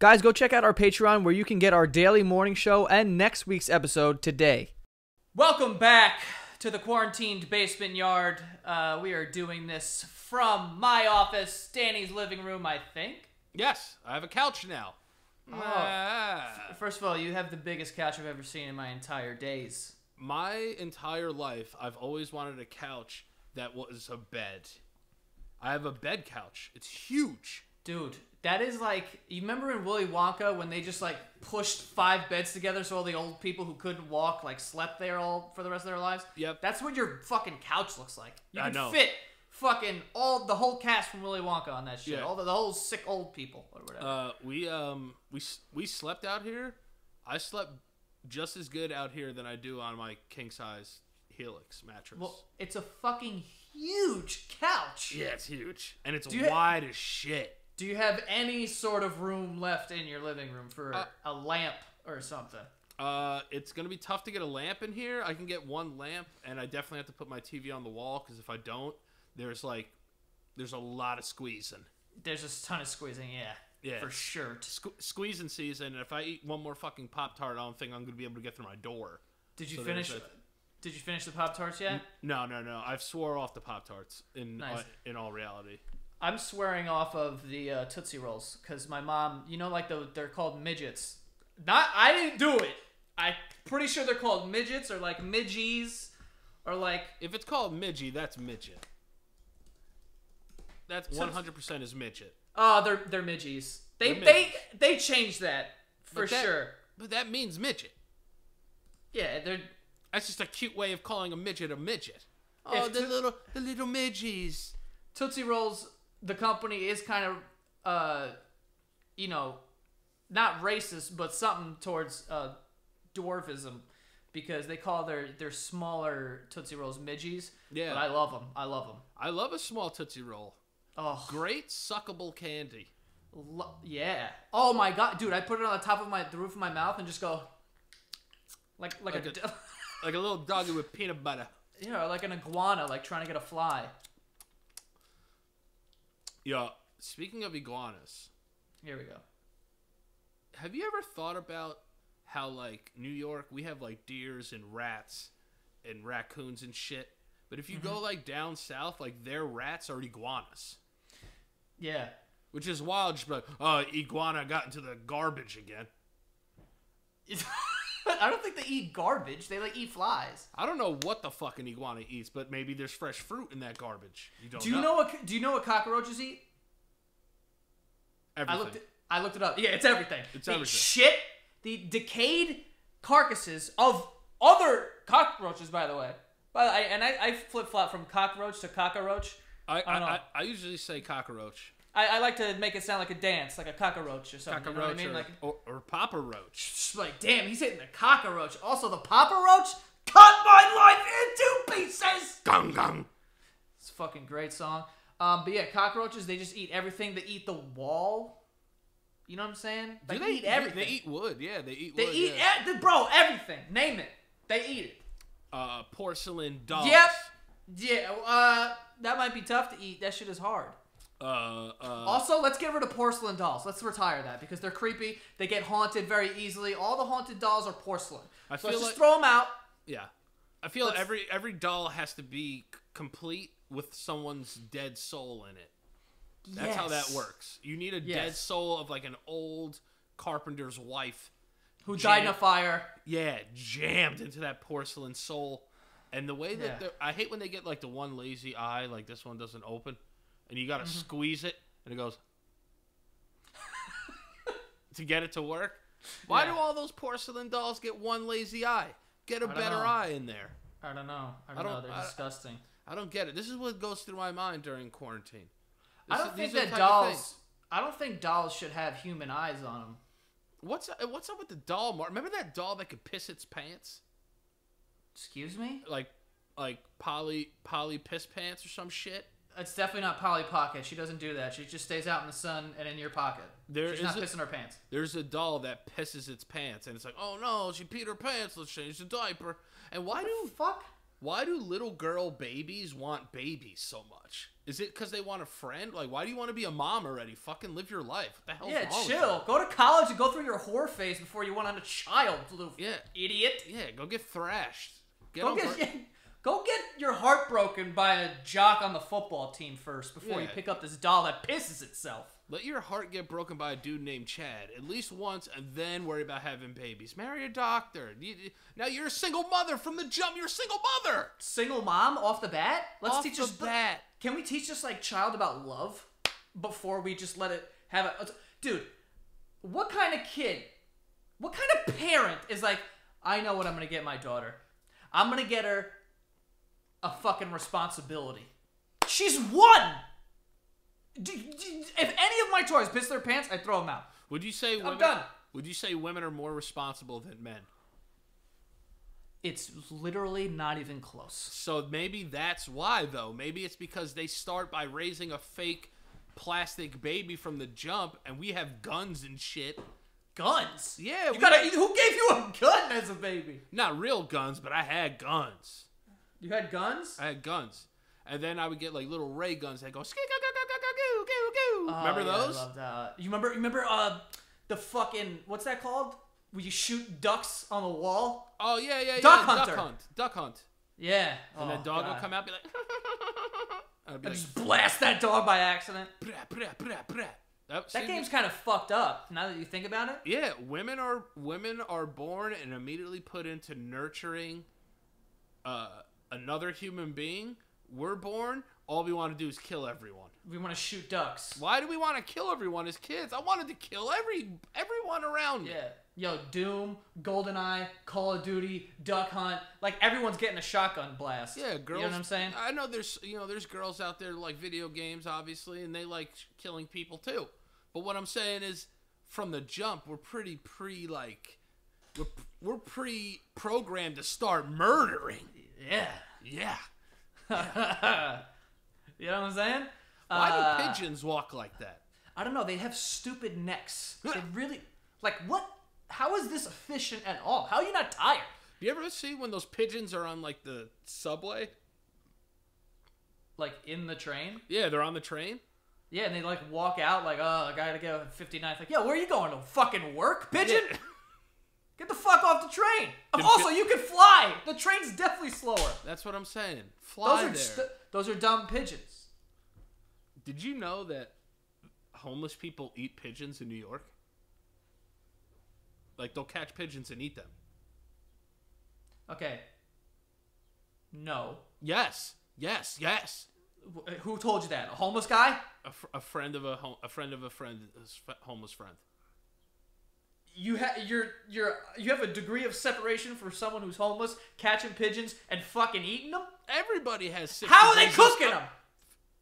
Guys, go check out our Patreon where you can get our daily morning show and next week's episode today. Welcome back to the quarantined basement yard. Uh, we are doing this from my office, Danny's living room, I think. Yes, I have a couch now. Oh. Ah. First of all, you have the biggest couch I've ever seen in my entire days. My entire life, I've always wanted a couch that was a bed. I have a bed couch. It's huge. Dude, that is like you remember in Willy Wonka when they just like pushed five beds together so all the old people who couldn't walk like slept there all for the rest of their lives? Yep. That's what your fucking couch looks like. You I can know. fit fucking all the whole cast from Willy Wonka on that shit. Yeah. All the, the whole sick old people or whatever. Uh, we um we we slept out here. I slept just as good out here than I do on my king size Helix mattress. well, it's a fucking huge couch. yeah, it's huge and it's wide as shit. Do you have any sort of room left in your living room for Uh, a lamp or something? Uh, it's gonna be tough to get a lamp in here. I can get one lamp, and I definitely have to put my TV on the wall because if I don't, there's like, there's a lot of squeezing. There's just a ton of squeezing, yeah. Yeah. For sure. Sque- squeezing season. And if I eat one more fucking pop tart, I don't think I'm gonna be able to get through my door. Did you So finish there's Did you finish the Pop Tarts yet? No, no, no. I've swore off the pop tarts. In Nice. uh, in all reality. I'm swearing off of the uh, Tootsie Rolls because my mom, you know, like the they're called midgets. Not I didn't do it. I'm pretty sure they're called midgets or like midgies or like If it's called midgie, that's midget. That's 100% is midget. oh they're they're midgies. They They're they they changed that for But that- sure. But that means midget. Yeah, they're That's just a cute way of calling a midget a midget. Oh, If the to- little the little midgies. Tootsie Rolls. The company is kind of uh, you know, not racist, but something towards uh, dwarfism. Because they call their, their smaller Tootsie Rolls midgies. Yeah. But I love them. I love them. I love a small Tootsie Roll. Oh, Great suckable candy. Lo- yeah. Oh my god, dude! I put it on the top of my the roof of my mouth and just go like like, Like a, Like a little doggy with peanut butter. you know like an iguana like trying to get a fly. Yeah. Speaking of iguanas, Here we go. have you ever thought about how like New York we have like deers and rats and raccoons and shit, but if you go mm-hmm. like down south, like their rats are iguanas, Yeah. which is wild. Just be like, oh, iguana got into the garbage again. I don't think they eat garbage. They like eat flies. I don't know what the fucking iguana eats, but maybe there's fresh fruit in that garbage. You don't Do you know what? Do you know what cockroaches eat? everything. I looked. It, I looked it up. Yeah, it's everything. It's They everything. Shit. The decayed carcasses of other cockroaches, by the way. By the, I, and I, I flip flop from cockroach to cockroach. I, I I, know. I, I usually say cockroach. I, I like to make it sound like a dance, like a cockroach or something. you know what I mean? or, Like, or, or Papa Roach. Like, damn, he's hitting the cockroach. Also, the Papa Roach cut my life into pieces. Gung gung. It's a fucking great song. Um, but yeah, cockroaches, they just eat everything. They eat the wall. You know what I'm saying? Do Like, they eat everything. They eat wood. Yeah, they eat They wood. eat, yeah. e- the- bro, everything. Name it. They eat it. uh, porcelain dolls. Yep. Yeah, uh, that might be tough to eat. That shit is hard. Uh, uh, Also, let's get rid of porcelain dolls. Let's retire that because they're creepy. They get haunted very easily. All the haunted dolls are porcelain. I so feel let's like- just throw them out. yeah. I feel let's- every every doll has to be complete with someone's dead soul in it. That's how that works. You need a dead soul of like an old carpenter's wife. Who Jam- died in a fire. Yeah, jammed into that porcelain soul. And the way that Yeah. I hate when they get like the one lazy eye, like this one doesn't open, and you got Mm-hmm. to squeeze it, and it goes to get it to work. Why Yeah. do all those porcelain dolls get one lazy eye? Get a better know. eye in there. I don't know. I don't, I don't- know. They're I- disgusting. I don't get it. This is what goes through my mind during quarantine. I don't is- think that the type of things. dolls. I don't think dolls should have human eyes on them. What's what's up with the doll? Mar- Remember that doll that could piss its pants? Excuse me? Like like Polly Polly piss pants or some shit. It's definitely not Polly Pocket. She doesn't do that. She just stays out in the sun and in your pocket. There She's not is a- pissing her pants. There's a doll that pisses its pants, and it's like, oh no, she peed her pants. Let's change the diaper. And why do Fuck. Why do little girl babies want babies so much? Is it because they want a friend? Like, why do you want to be a mom already? Fucking live your life. What the hell? Yeah, wrong chill. Go to college and go through your whore phase before you want on a child, little Yeah. idiot. Yeah, go get thrashed. Get Go get, go get your heart broken by a jock on the football team first before you pick up this doll that pisses itself. Let your heart get broken by a dude named Chad at least once, and then worry about having babies. Marry a doctor. Now you're a single mother from the jump. You're a single mother. Single mom off the bat? Let's Off teach the us bat. Can we teach this like child about love before we just let it have a dude? What kind of kid? What kind of parent is like? I know what I'm gonna get my daughter. I'm gonna get her a fucking responsibility. She's one. D- d- If any of my toys piss their pants, I throw them out. Would you say women, done. Would you say women are more responsible than men? It's literally not even close. So maybe that's why, though. Maybe it's because they start by raising a fake plastic baby from the jump, and we have guns and shit. Guns. Yeah, You gotta. Who gave you a gun as a baby? Not real guns, but I had guns. You had guns. I had guns. And then I would get like little ray guns that go skee goo goo goo goo goo goo goo. Oh, Remember yeah, those? I loved, uh, you remember? Remember? Uh, the fucking what's that called? Where you shoot ducks on the wall? Oh yeah, yeah, yeah. Duck Duck hunt. Duck hunt. Yeah. And oh, then dog God. will come out and be like I'd be And like just blast that dog by accident. "Brah, brah, brah, brah." That, That game's kind of fucked up. Now that you think about it. Yeah, women are women are born and immediately put into nurturing uh, another human being. We're born. All we want to do is kill everyone. We want to shoot ducks. Why do we want to kill everyone as kids? I wanted to kill every everyone around me. Yeah. Yo, Doom, GoldenEye, Call of Duty, Duck Hunt. Like everyone's getting a shotgun blast. Yeah, girls. You know what I'm saying? I know there's you know there's girls out there like video games, obviously, and they like killing people too. But what I'm saying is, from the jump, we're pretty pre like, we're we're pre programmed to start murdering. Yeah. Yeah. you know what I'm saying? Why Uh, do pigeons walk like that? I don't know. They have stupid necks. They really like what? How is this efficient at all? How are you not tired? Do You ever see when those pigeons are on like the subway? Like in the train? Yeah, they're on the train. Yeah, and they like walk out like, oh, I gotta go 59th. Like, yeah, where are you going to fucking work, pigeon? Yeah. Get the fuck off the train. Also, you can fly. The train's definitely slower. That's what I'm saying. Fly Those are there. those are dumb pigeons. Did you know that homeless people eat pigeons in New York? Like they'll catch pigeons and eat them. Okay. No. Yes, yes, yes. Who told you that? A homeless guy? A, fr- a friend of a a friend of a friend, homeless friend. You have you're you're you have a degree of separation for someone who's homeless, catching pigeons and fucking eating them. Everybody has six. How are they degrees of- cooking them?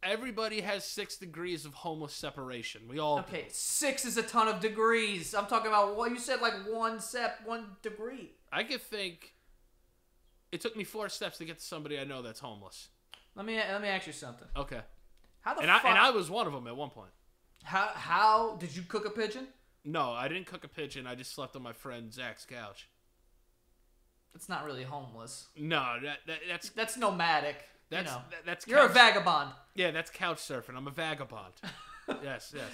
Everybody has six degrees of homeless separation. We all. do. Okay, six is a ton of degrees. I'm talking about what you said, like one step, one degree. I could think. It took me four steps to get to somebody I know that's homeless. Let me let me ask you something. Okay. How the And I and I was one of them at one point. how how did you cook a pigeon? No, I didn't cook a pigeon. I just slept on my friend Zach's couch. It's not really homeless. No, that, that that's That's nomadic. that's you know, that- that's you're a vagabond. Yeah, that's couch surfing. I'm a vagabond. yes, yes.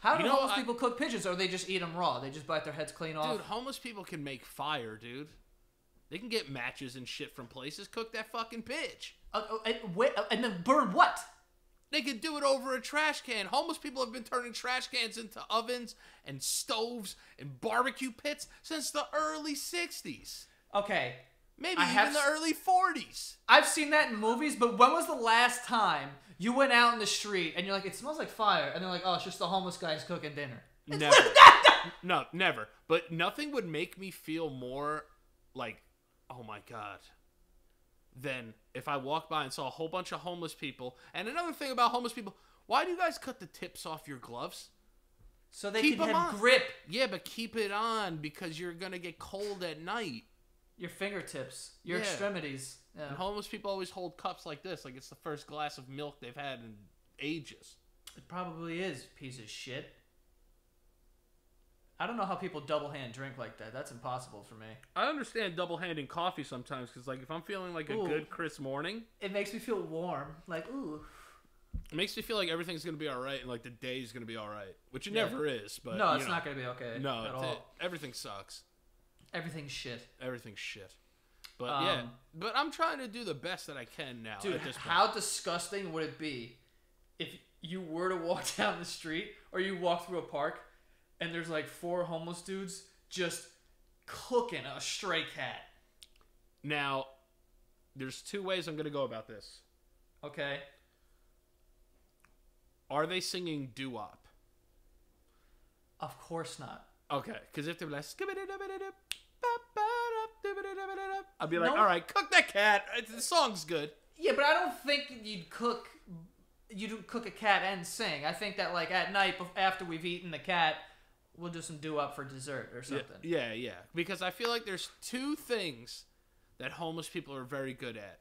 How do You know, homeless I- people cook pigeons, or they just eat them raw? They just bite their heads clean off. Dude, homeless people can make fire, dude. They can get matches and shit from places. Cook that fucking bitch. Uh, uh, and, wait, uh, and then burn what? They could do it over a trash can. Homeless people have been turning trash cans into ovens and stoves and barbecue pits since the early 60s. Okay, Maybe I even have the s- early 40s. I've seen that in movies, but when was the last time you went out in the street and you're like, it smells like fire, and they're like, oh, it's just the homeless guys cooking dinner. Never. no, never. But nothing would make me feel more like, oh my god, than if I walked by and saw a whole bunch of homeless people. And another thing about homeless people, why do you guys cut the tips off your gloves? So they Keep can have on. grip. Yeah, but keep it on because you're gonna get cold at night. Your fingertips, your Yeah. extremities. Yeah. And homeless people always hold cups like this, like it's the first glass of milk they've had in ages. It probably is, piece of shit. I don't know how people double hand drink like that. That's impossible for me. I understand double handing coffee sometimes because, like, if I'm feeling like a Ooh. good crisp morning, It makes me feel warm. Like, ooh. it makes me feel like everything's gonna be all right and like the day's gonna be all right, which it Yeah. never is. But no, it's know, not going to be okay. No, at all. it- everything sucks. Everything's shit. Everything's shit. But yeah, Um, but I'm trying to do the best that I can now. Dude, at this point. how disgusting would it be if you were to walk down the street or you walk through a park and there's like four homeless dudes just cooking a stray cat? Now, there's two ways I'm gonna go about this. Okay. Are they singing doo wop? Of course not. Okay, because if they're like, "Skibidi-dibidi-dip, I'll be like, No. all right, cook that cat. The song's good. Yeah, but I don't think you'd cook. You'd cook a cat and sing. I think that like at night after we've eaten the cat, we'll do some doo-wop for dessert or something. Yeah, yeah. Because I feel like there's two things that homeless people are very good at.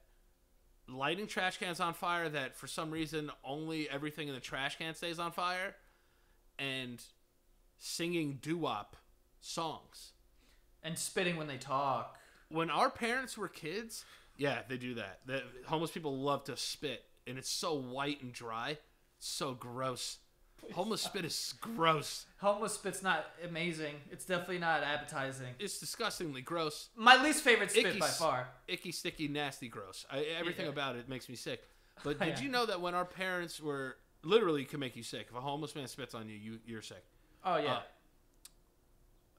Lighting trash cans on fire that for some reason only everything in the trash can stays on fire and singing doo-wop songs. And spitting when they talk. When our parents were kids, yeah, they do that. The homeless people love to spit and it's so white and dry. It's so gross. Homeless spit is gross. Homeless spit's not amazing. It's definitely not appetizing. It's disgustingly gross. My least favorite spit Icky by far. icky, sticky, nasty, gross. I, everything Yeah. about it makes me sick. But did Yeah. you know that when our parents were literally can make you sick? If a homeless man spits on you, you you're sick. Oh yeah. Uh,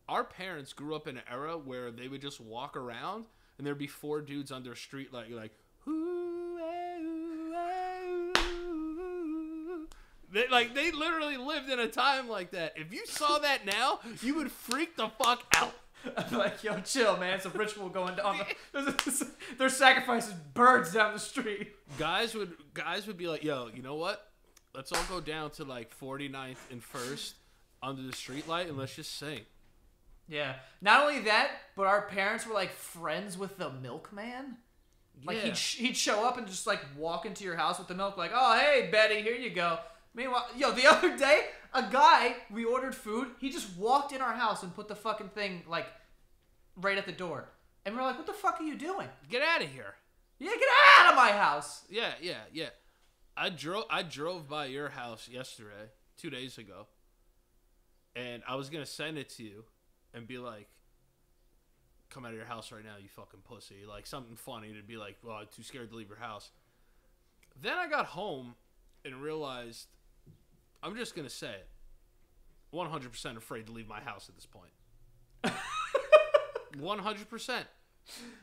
Our parents grew up in an era where they would just walk around and there'd be four dudes on their street like like "Ooh, eh, ooh, eh, ooh." They, like they literally lived in a time like that. If you saw that now, you would freak the fuck out. I'm like, yo, chill, man. It's a ritual going down. There's, they're sacrificing birds down the street. guys would guys would be like, "Yo, you know what? Let's all go down to like 49th and First under the street light and let's just sing." Yeah. Not only that, but our parents were like friends with the milkman. Like Yeah. he'd sh- he'd show up and just like walk into your house with the milk, like, oh hey Betty, here you go. Meanwhile, yo, the other day, a guy we ordered food, he just walked in our house and put the fucking thing like right at the door, and we're like, what the fuck are you doing? Get out of here. Yeah, get out of my house. Yeah, yeah, yeah. I drove I drove by your house yesterday, 2 days ago. And I was going to send it to you and be like come out of your house right now, you fucking pussy. Like something funny to be like, "Well, I'm too scared to leave your house." Then I got home and realized I'm just going to say it. 100% afraid to leave my house at this point. 100%.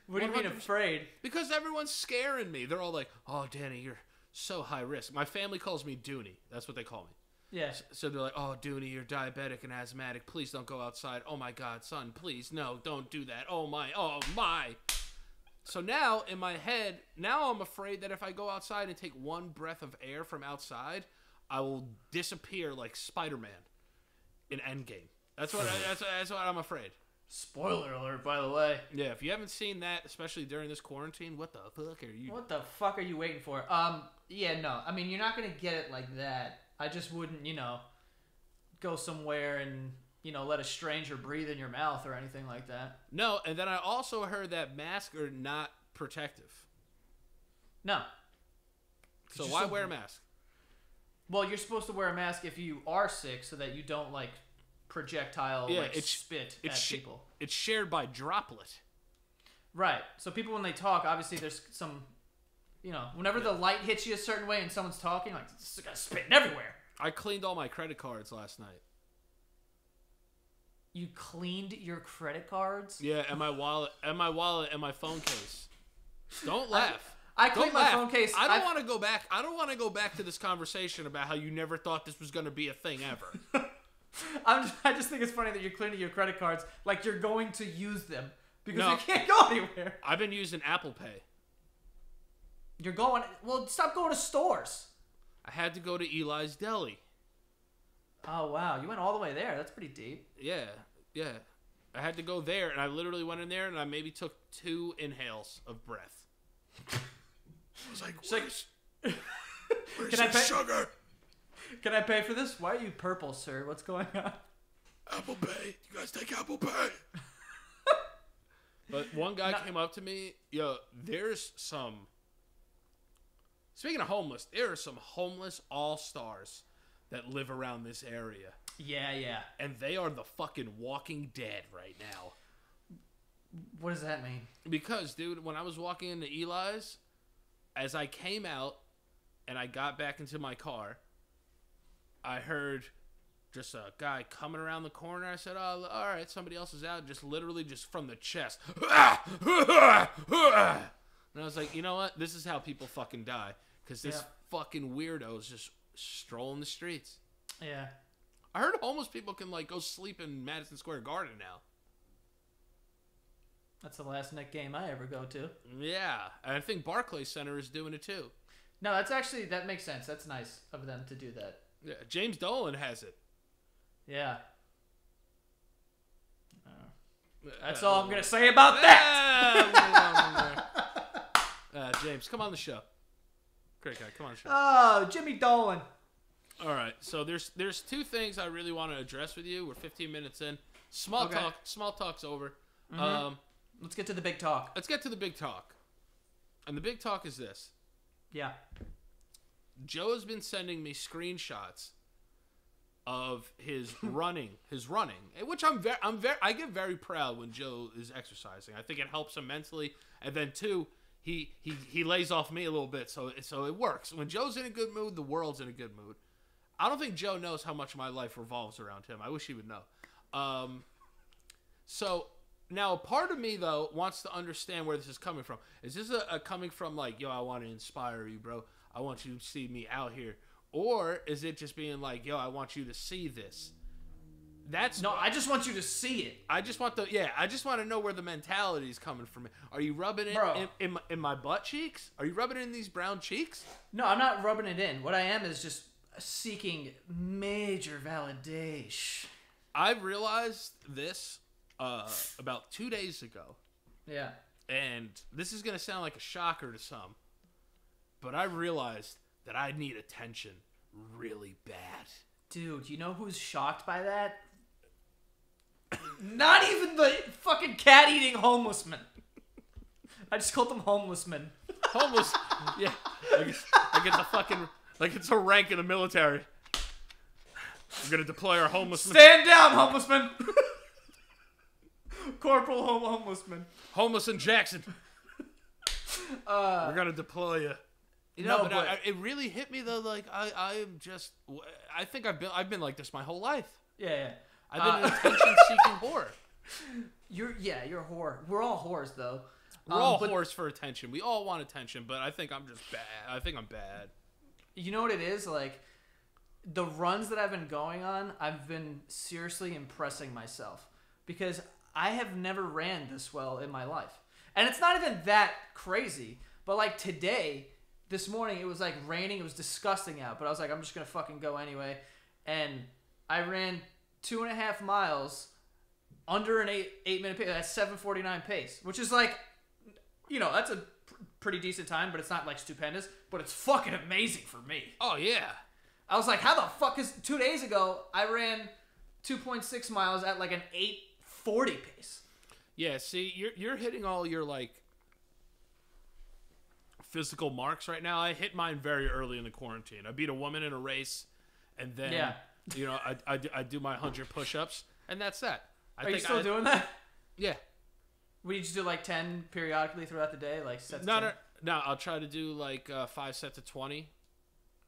What do you mean 100%. afraid? Because everyone's scaring me. They're all like, "Oh, Danny, you're so high risk." My family calls me Dooney. That's what they call me. Yeah. So they're like, "Oh, Dooney, you're diabetic and asthmatic. Please don't go outside. Oh my God, son, please, no, don't do that. Oh my, oh my." So now in my head, now I'm afraid that if I go outside and take one breath of air from outside, I will disappear like Spider-Man in Endgame. That's what. I, that's, that's what I'm afraid. Spoiler alert, by the way. Yeah, if you haven't seen that, especially during this quarantine, what the fuck are you? What the fuck are you waiting for? Um, yeah, no. I mean, you're not gonna get it like that. I just wouldn't, you know, go somewhere and you know let a stranger breathe in your mouth or anything like that. No, and then I also heard that masks are not protective. No. So why wear a mask? Well, you're supposed to wear a mask if you are sick, so that you don't like projectile Yeah, like it's- spit It's at sh- people. It's shared by droplet. Right. So people when they talk, obviously there's some, you know, whenever the light hits you a certain way and someone's talking, like it's got spitting everywhere. I cleaned all my credit cards last night. You cleaned your credit cards. Yeah, and my wallet, and my wallet, and my phone case. Don't laugh. I cleaned my phone case. I don't want to go back. I don't want to go back to this conversation about how you never thought this was going to be a thing ever. I'm just, I just think it's funny that you're cleaning your credit cards like you're going to use them because No. you can't go anywhere. I've been using Apple Pay. You're going. Well, stop going to stores. I had to go to Eli's Deli. Oh wow, you went all the way there. That's pretty deep. Yeah, yeah. I had to go there, and I literally went in there, and I maybe took two inhales of breath. I was like, It's like, "Where's, where's Can I pay- sugar?" can I pay for this? Why are you purple, sir? What's going on? Apple Pay. You guys take Apple Pay. but one guy Not- came up to me. Yo, there's some. Speaking of homeless, there are some homeless all stars that live around this area, Yeah, yeah. and they are the fucking Walking Dead right now. What does that mean? Because, dude, when I was walking into Eli's, as I came out and I got back into my car, I heard just a guy coming around the corner. I said, "Oh, all right, somebody else is out." Just literally, just from the chest, and I was like, "You know what? This is how people fucking die." Because this Yeah. fucking weirdo is just strolling the streets. Yeah. I heard homeless people can like go sleep in Madison Square Garden now. That's the last Knick game I ever go to. Yeah, and I think Barclays Center is doing it too. No, that's actually that makes sense. That's nice of them to do that. Yeah, James Dolan has it. Yeah. That's Uh, all I'm gonna say about that. uh, James, come on the show. Great guy, come on the show. Oh, Jimmy Dolan. All right, so there's there's two things I really want to address with you. We're 15 minutes in. Small Okay. Talk. Small talk's over. Um, Let's get to the big talk. let's get to the big talk. And the big talk is this: Yeah. Joe has been sending me screenshots of his running, his running, eh, which I'm very, I'm very, I get very proud when Joe is exercising. I think it helps him mentally, and then two, he he he lays off me a little bit, so so it works. When Joe's in a good mood, the world's in a good mood. I don't think Joe knows how much my life revolves around him. I wish he would know. Um, so now, a part of me though wants to understand where this is coming from. Is this a, a coming from like, yo, I want to inspire you, bro. I want you to see me out here, or is it just being like, yo, I want you to see this? That's No, I just want you to see it. I just want the yeah. I just want to know where the mentality is coming from. Are you rubbing it Bro. in, in, my, in my butt cheeks? Are you rubbing it in these brown cheeks? No, I'm not rubbing it in. What I am is just seeking major validation. I've realized this uh, about two days ago. Yeah. and this is going to sound like a shocker to some, but I realized that I need attention really bad. Dude, you know who's shocked by that? Not even the fucking cat eating homeless men. I just called them homeless men. Homeless, yeah, like it's, like it's a fucking, like it's a rank in the military. We're gonna deploy our homeless men. Stand down, homeless men! Corporal home homeless men. homeless in Jackson. Uh, We're gonna deploy you. You No, know, but, but- I, it really hit me though. Like I, I'm just, I think I've been, I've been like this my whole life. yeah, yeah. I've been Uh, an attention-seeking whore. You're yeah, you're a whore. We're all whores though. We're Um, all but whores for attention. We all want attention, but I think I'm just bad. I think I'm bad. You know what it is? Like the runs that I've been going on, I've been seriously impressing myself because I have never ran this well in my life. And it's not even that crazy, but like today, this morning, it was like raining. It was disgusting out, but I was like, I'm just gonna fucking go anyway. And I ran two and a half miles under an eight eight minute pace. That's seven forty nine pace, which is like, you know, that's a pr- pretty decent time, but it's not like stupendous. But it's fucking amazing for me. Oh yeah. I was like, how the fuck is two days ago I ran 2.6 miles at like an 840 pace. Yeah, see, you're you're hitting all your like physical marks right now. I hit mine very early in the quarantine. I beat a woman in a race, and then Yeah. you know I, I, do- I do my hundred push-ups, and that's that. I Are you still I, doing that? Yeah. We just do like 10 periodically throughout the day, like sets. No, no, 10? no. I'll try to do like uh, five sets of twenty,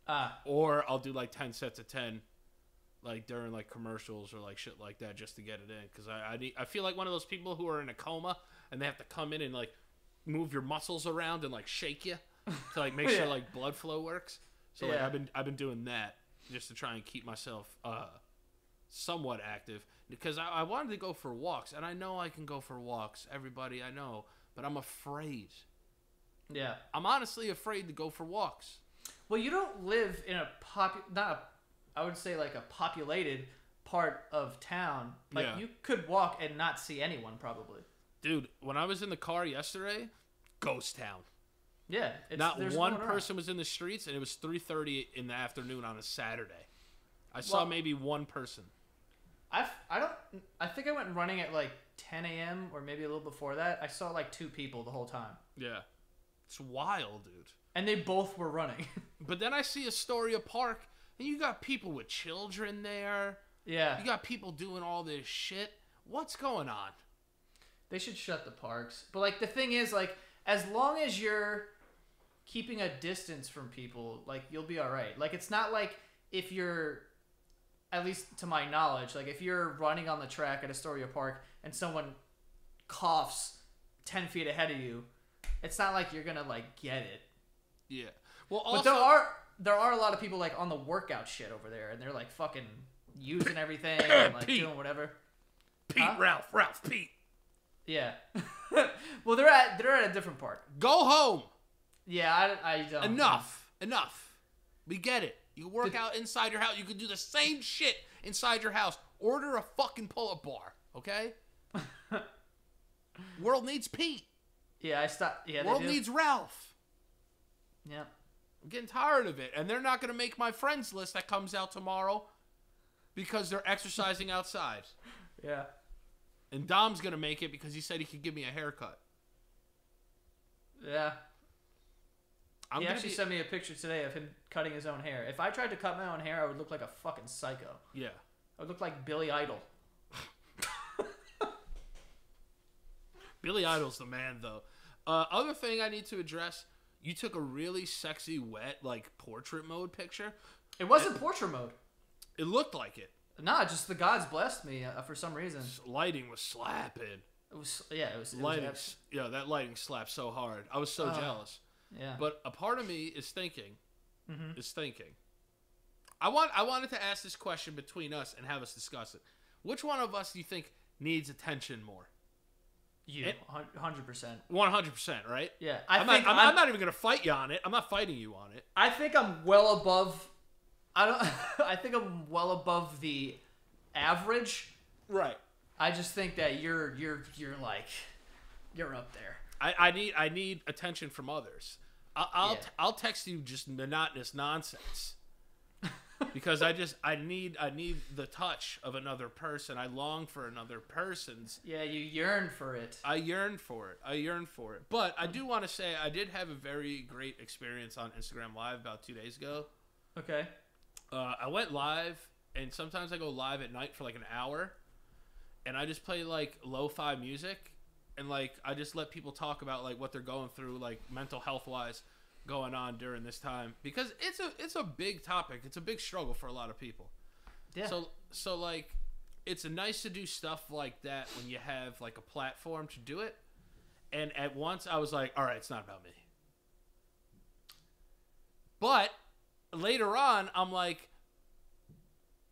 Ah, or I'll do like ten sets of ten, like during like commercials or like shit like that, just to get it in. Because I I, need, I feel like one of those people who are in a coma and they have to come in and like move your muscles around and like shake you to like make Yeah. sure like blood flow works. So like I've been I've been doing that just to try and keep myself uh somewhat active because I, I wanted to go for walks and I know I can go for walks. Everybody I know, but I'm afraid. yeah. I'm honestly afraid to go for walks. Well, you don't live in a pop, not a, I would say like a populated part of town. Like Yeah. you could walk and not see anyone probably. Dude, when I was in the car yesterday, ghost town. Yeah. Not one no one around. person was in the streets, and it was 3:30 in the afternoon on a Saturday. I saw Well- maybe one person. I I don't I think I went running at like 10 a.m. or maybe a little before that. I saw like two people the whole time, Yeah. It's wild, dude. and they both were running. But then I see Astoria Park, and you got people with children there. yeah, You got people doing all this shit. What's going on? they should shut the parks. But like the thing is, like as long as you're keeping a distance from people, like you'll be all right. Like it's not like if you're at least to my knowledge, like if you're running on the track at Astoria Park and someone coughs ten feet ahead of you, it's not like you're gonna like get it. Yeah. Well, But also, there are there are a lot of people like on the workout shit over there, and they're like fucking using everything and like Pete. doing whatever. Pete, Huh? Ralph, Ralph, Pete, Yeah. well, they're at they're at a different park. go home. Yeah, I, I don't. Enough. Enough. We get it. You work out inside your house. You can do the same shit inside your house. Order a fucking pull-up bar, okay? World needs Pete. Yeah, I stopped. Yeah, World needs Ralph. Yeah. I'm getting tired of it. And they're not going to make my friends list that comes out tomorrow because they're exercising outside. Yeah. And Dom's going to make it because he said he could give me a haircut. Yeah. I'm he actually be, sent me a picture today of him cutting his own hair. If I tried to cut my own hair, I would look like a fucking psycho. Yeah. I would look like Billy Idol. Billy Idol's the man, though. Uh, other thing I need to address you took a really sexy, wet, like portrait mode picture. It wasn't portrait mode. It looked like it. Nah, just the gods blessed me uh, for some reason. Lighting was slapping. It was yeah, it was, it was Lighting, abs- yeah, that lighting slapped so hard. I was so Ah. jealous. yeah. But a part of me is thinking, Mhm. is thinking. I want, I wanted to ask this question between us and have us discuss it. Which one of us do you think needs attention more? You, hundred percent. One hundred percent, right? Yeah, I I'm, think not, I'm, I'm, I'm not even gonna fight you on it. I'm not fighting you on it. I think I'm well above. I don't. I think I'm well above the average. Right. I just think that you're you're you're like you're up there. I, I need I need attention from others. I, I'll Yeah. I'll text you just monotonous nonsense because I just I need I need the touch of another person. I long for another person's. Yeah, you yearn for it. I yearn for it. I yearn for it. But I do want to say I did have a very great experience on Instagram Live about two days ago. Okay. Uh, I went live, and sometimes I go live at night for like an hour, and I just play like lo-fi music, and like I just let people talk about like what they're going through, like mental health wise, going on during this time because it's a it's a big topic. It's a big struggle for a lot of people. Yeah. So so like it's nice to do stuff like that when you have like a platform to do it. And at once I was like, all right, it's not about me. But later on, I'm like,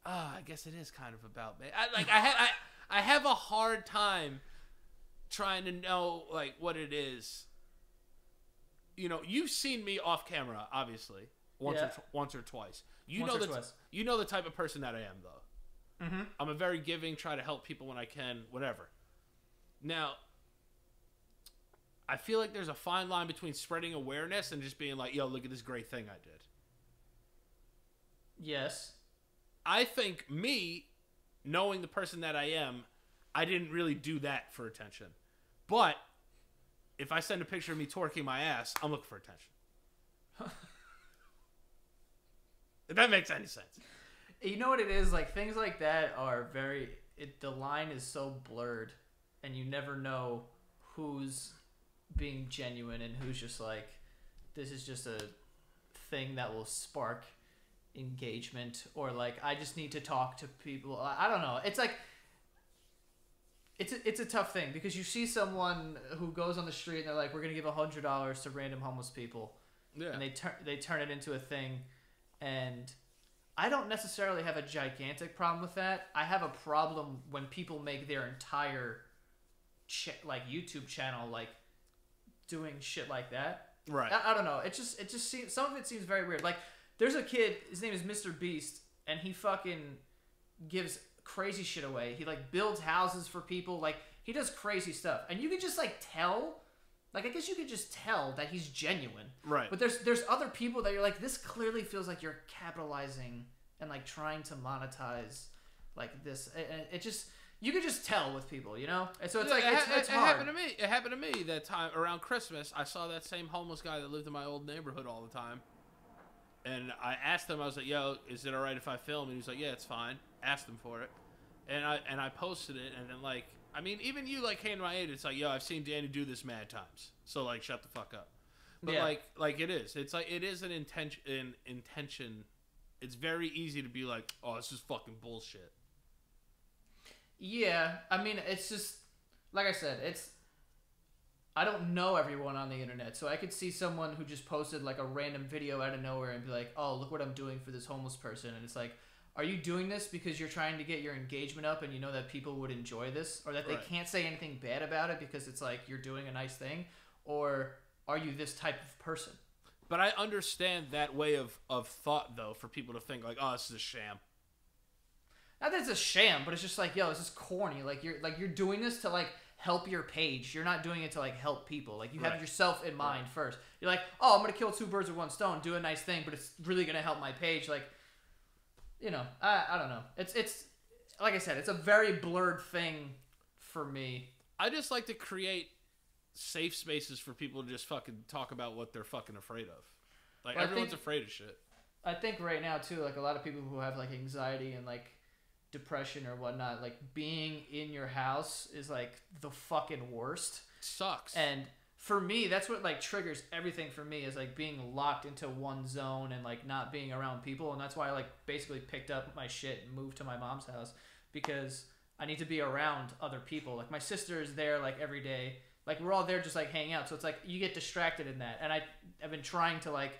ah, I guess it is kind of about me. I, like I, ha- I I have a hard time trying to know like what it is. You know, you've seen me off camera, obviously, once Yeah. or tw- once or twice. You Once know or the t- twice. you know the type of person that I am, though. mm-hmm. I'm a very giving, try to help people when I can, whatever. Now, I feel like there's a fine line between spreading awareness and just being like, yo, look at this great thing I did. Yes. I think me, knowing the person that I am, I didn't really do that for attention. But if I send a picture of me twerking my ass, I'm looking for attention. if that makes any sense. You know what it is? Like things like that are very. It, the line is so blurred, and you never know who's being genuine and who's just like, this is just a thing that will spark engagement, or like I just need to talk to people. I, I don't know. It's like. It's a, it's a tough thing because you see someone who goes on the street and they're like, "We're gonna give a hundred dollars to random homeless people," Yeah. and they turn they turn it into a thing. And i don't necessarily have a gigantic problem with that. I have a problem when people make their entire ch- like youtube channel like doing shit like that. Right. I, I don't know. It just it just seems some of it seems very weird. Like there's a kid his name is MrBeast and he fucking gives crazy shit away he like builds houses for people like he does crazy stuff and you can just like tell like i guess you could just tell that he's genuine right. but there's there's other people that you're like, this clearly feels like you're capitalizing and like trying to monetize like this. It, it- it just you could just tell with people, you know. And so it's Yeah, like it, it's, ha- it's it happened to me. It happened to me that time around Christmas. I saw that same homeless guy that lived in my old neighborhood all the time, and I asked him. I was like, "Yo, is it all right if I film?" And he was like, "Yeah, it's fine." Asked them for it, and I and I posted it, and then like, I mean, even you like to my aid. It's like, "Yo, I've seen Danny do this mad times, so like, shut the fuck up." But Yeah. like, like it is. It's like it is an intention. An intention. It's very easy to be like, "Oh, this is fucking bullshit." Yeah, I mean, it's just like I said, it's. I don't know everyone on the internet, so I could see someone who just posted like a random video out of nowhere and be like, "Oh, look what I'm doing for this homeless person," and it's like, are you doing this because you're trying to get your engagement up and you know that people would enjoy this, or that they Right. can't say anything bad about it because it's like you're doing a nice thing, or are you this type of person? But I understand that way of of thought though, for people to think like, "Oh, this is a sham." Not that it's a sham, but it's just like, yo, this is corny. Like you're like you're doing this to like help your page. You're not doing it to like help people. Like you have yourself in mind first. You're like, oh, I'm gonna kill two birds with one stone, do a nice thing, but it's really gonna help my page. Like, you know, I I don't know. It's it's like I said, it's a very blurred thing for me. I just like to create safe spaces for people to just fucking talk about what they're fucking afraid of. Like Well, everyone's think- afraid of shit. I think right now too, like a lot of people who have like anxiety and like depression or whatnot, like being in your house is like the fucking worst. sucks. And for me, that's what like triggers everything for me is like being locked into one zone and like not being around people. And that's why I like basically picked up my shit and moved to my mom's house because I need to be around other people. Like my sister is there like every day. Like we're all there just like hanging out. So it's like you get distracted in that. And I I've been trying to like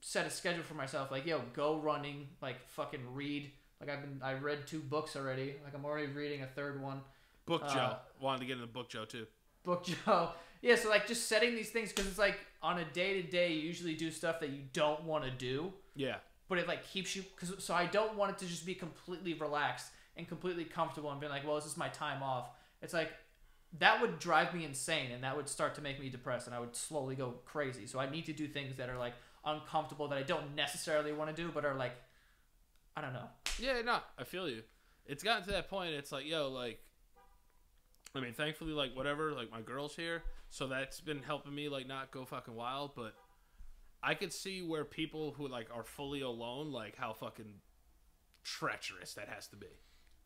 set a schedule for myself. Like yo, go running. Like fucking read. Like I've been I read two books already. Like I'm already reading a third one. Book uh, Joe wanted to get into Book Joe too. Book Joe. Yeah, so like just setting these things because it's like on a day to day, you usually do stuff that you don't want to do, Yeah, but it like keeps you. Cause, so I don't want it to just be completely relaxed and completely comfortable and being like, well, this is my time off. It's like that would drive me insane and that would start to make me depressed and I would slowly go crazy. So I need to do things that are like uncomfortable that I don't necessarily want to do, but are like, I don't know. yeah, no, I feel you. It's gotten to that point. It's like, yo, like, I mean, thankfully, like, whatever, like, my girl's here, so that's been helping me, like, not go fucking wild. But I could see where people who like are fully alone, like, how fucking treacherous that has to be.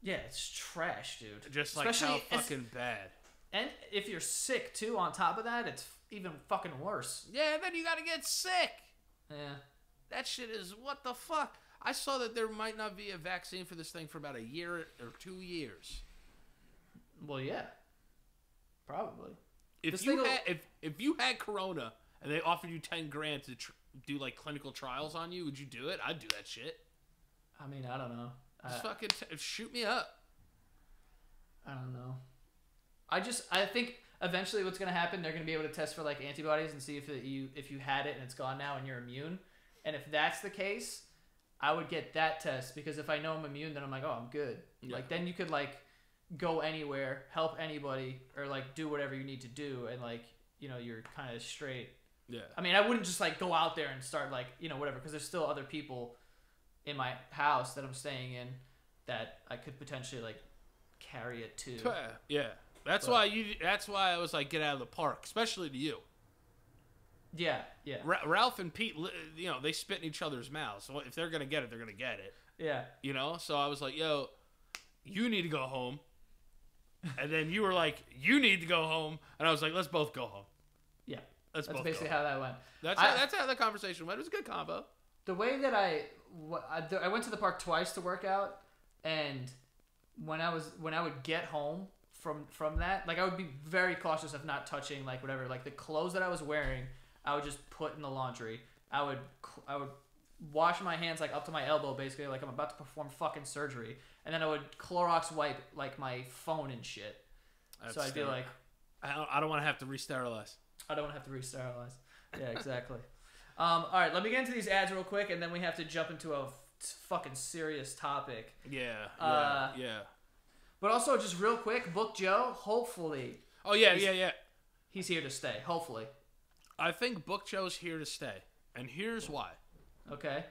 Yeah, it's trash, dude. Just like how Especially- it's- fucking bad. And if you're sick too, on top of that, it's even fucking worse. Yeah, then you gotta get sick. Yeah. That shit is what the fuck. I saw that there might not be a vaccine for this thing for about a year or two years. Well, yeah. Probably. If This you had if if you had corona and they offered you ten grand to tr- do like clinical trials on you, would you do it? I'd do that shit. I mean, I don't know. Just I, fucking t- shoot me up. I don't know. I just I think eventually what's gonna happen, they're gonna be able to test for like antibodies and see if it, you if you had it and it's gone now and you're immune. And if that's the case, I would get that test because if I know I'm immune, then I'm like, oh, I'm good. Yeah. Like then you could like go anywhere, help anybody, or like do whatever you need to do, and like you know you're kind of straight. Yeah. I mean, I wouldn't just like go out there and start like you know whatever because there's still other people in my house that I'm staying in that I could potentially like carry it to. Yeah. That's But- why you. That's why I was like, get out of the park, especially to you. Yeah, yeah, Ra- Ralph and Pete, you know, they spit in each other's mouths. So if they're gonna get it, they're gonna get it. yeah. You know. So I was like, yo, you need to go home. And then you were like, you need to go home, and I was like, let's both go home. Yeah. Let's That's both basically go. how that went. That's I- how, that's how the conversation went. It was a good combo. The way that I, wh- I, th- I went to the park twice to work out, and when I was when I would get home from from that, like I would be very cautious of not touching like whatever like the clothes that I was wearing. I would just put in the laundry. I would cl- I would wash my hands like up to my elbow, basically like I'm about to perform fucking surgery, and then I would Clorox wipe like my phone and shit. so I'd be That's- like, I don't, I don't want to have to re-sterilize. I don't want to have to re-sterilize. Yeah, exactly. um, all right, let me get into these ads real quick, and then we have to jump into a fucking serious topic. Yeah, yeah, Uh, yeah. But also, just real quick, Book Joe. Hopefully, Oh yeah, yeah, yeah. he's here to stay. Hopefully, I think Book Joe's here to stay, and here's why. okay.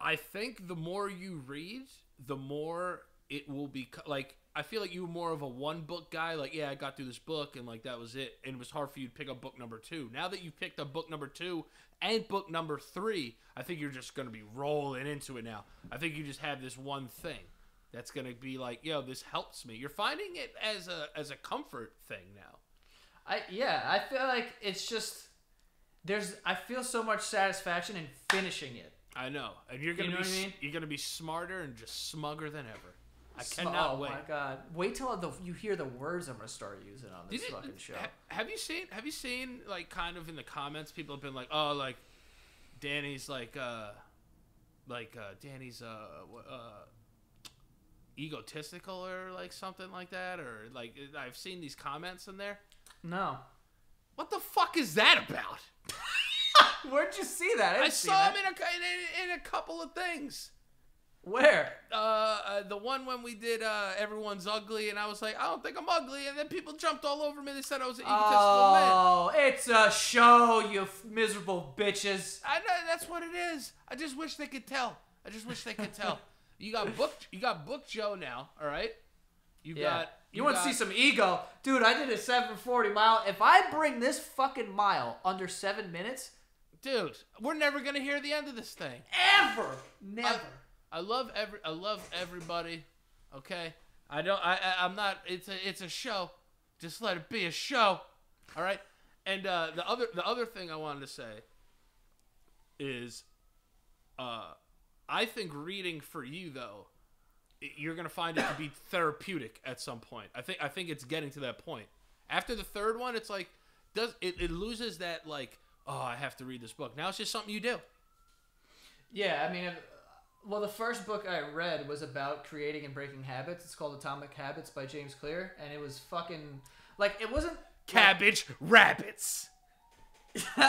I think the more you read, the more it will be like I feel like you were more of a one book guy. Like, yeah, I got through this book and like that was it. And it was hard for you to pick up book number two. Now that you've picked up book number two and book number three, I think you're just gonna be rolling into it now. I think you just have this one thing that's gonna be like, yo, this helps me. You're finding it as a as a comfort thing now. I yeah, I feel like it's just there's I feel so much satisfaction in finishing it. I know, and you're gonna You know be I mean? you're gonna be smarter and just smugger than ever. I Sm- cannot oh wait. my god! Wait till the, you hear the words I'm gonna start using on this Did fucking show. ha- have you seen? Have you seen like kind of in the comments, people have been like, "Oh, like Danny's like, uh like uh Danny's uh uh egotistical or like something like that, or like I've seen these comments in there. no, What the fuck is that about? where'd you see that? I, I saw that. him in a in, in a couple of things. Where? Uh, uh, the one when we did uh, everyone's ugly, and I was like, I don't think I'm ugly, and then people jumped all over me. They said I was an egotistical man. Oh, it's a show, you f- miserable bitches. I know that's what it is. I just wish they could tell. I just wish they could tell. You got book. You got book Joe now. All right. You Yeah. got. You, want to see some ego, dude? I did a 740 mile. If I bring this fucking mile under seven minutes, dude? We're never gonna hear the end of this thing. ever, never. I love every. I love everybody. Okay. I don't. I. I I'm not. It's a. It's a show. Just let it be a show. All right. And uh, the other. The other thing I wanted to say is, uh, I think reading for you though, you're gonna find it to be therapeutic at some point. I think. I think it's getting to that point. After the third one, it's like, does it? It loses that like. Oh, I have to read this book. Now it's just something you do. Yeah, I mean, if, well, the first book I read was about creating and breaking habits. It's called Atomic Habits by James Clear, and it was fucking like it wasn't Cabbage rabbits.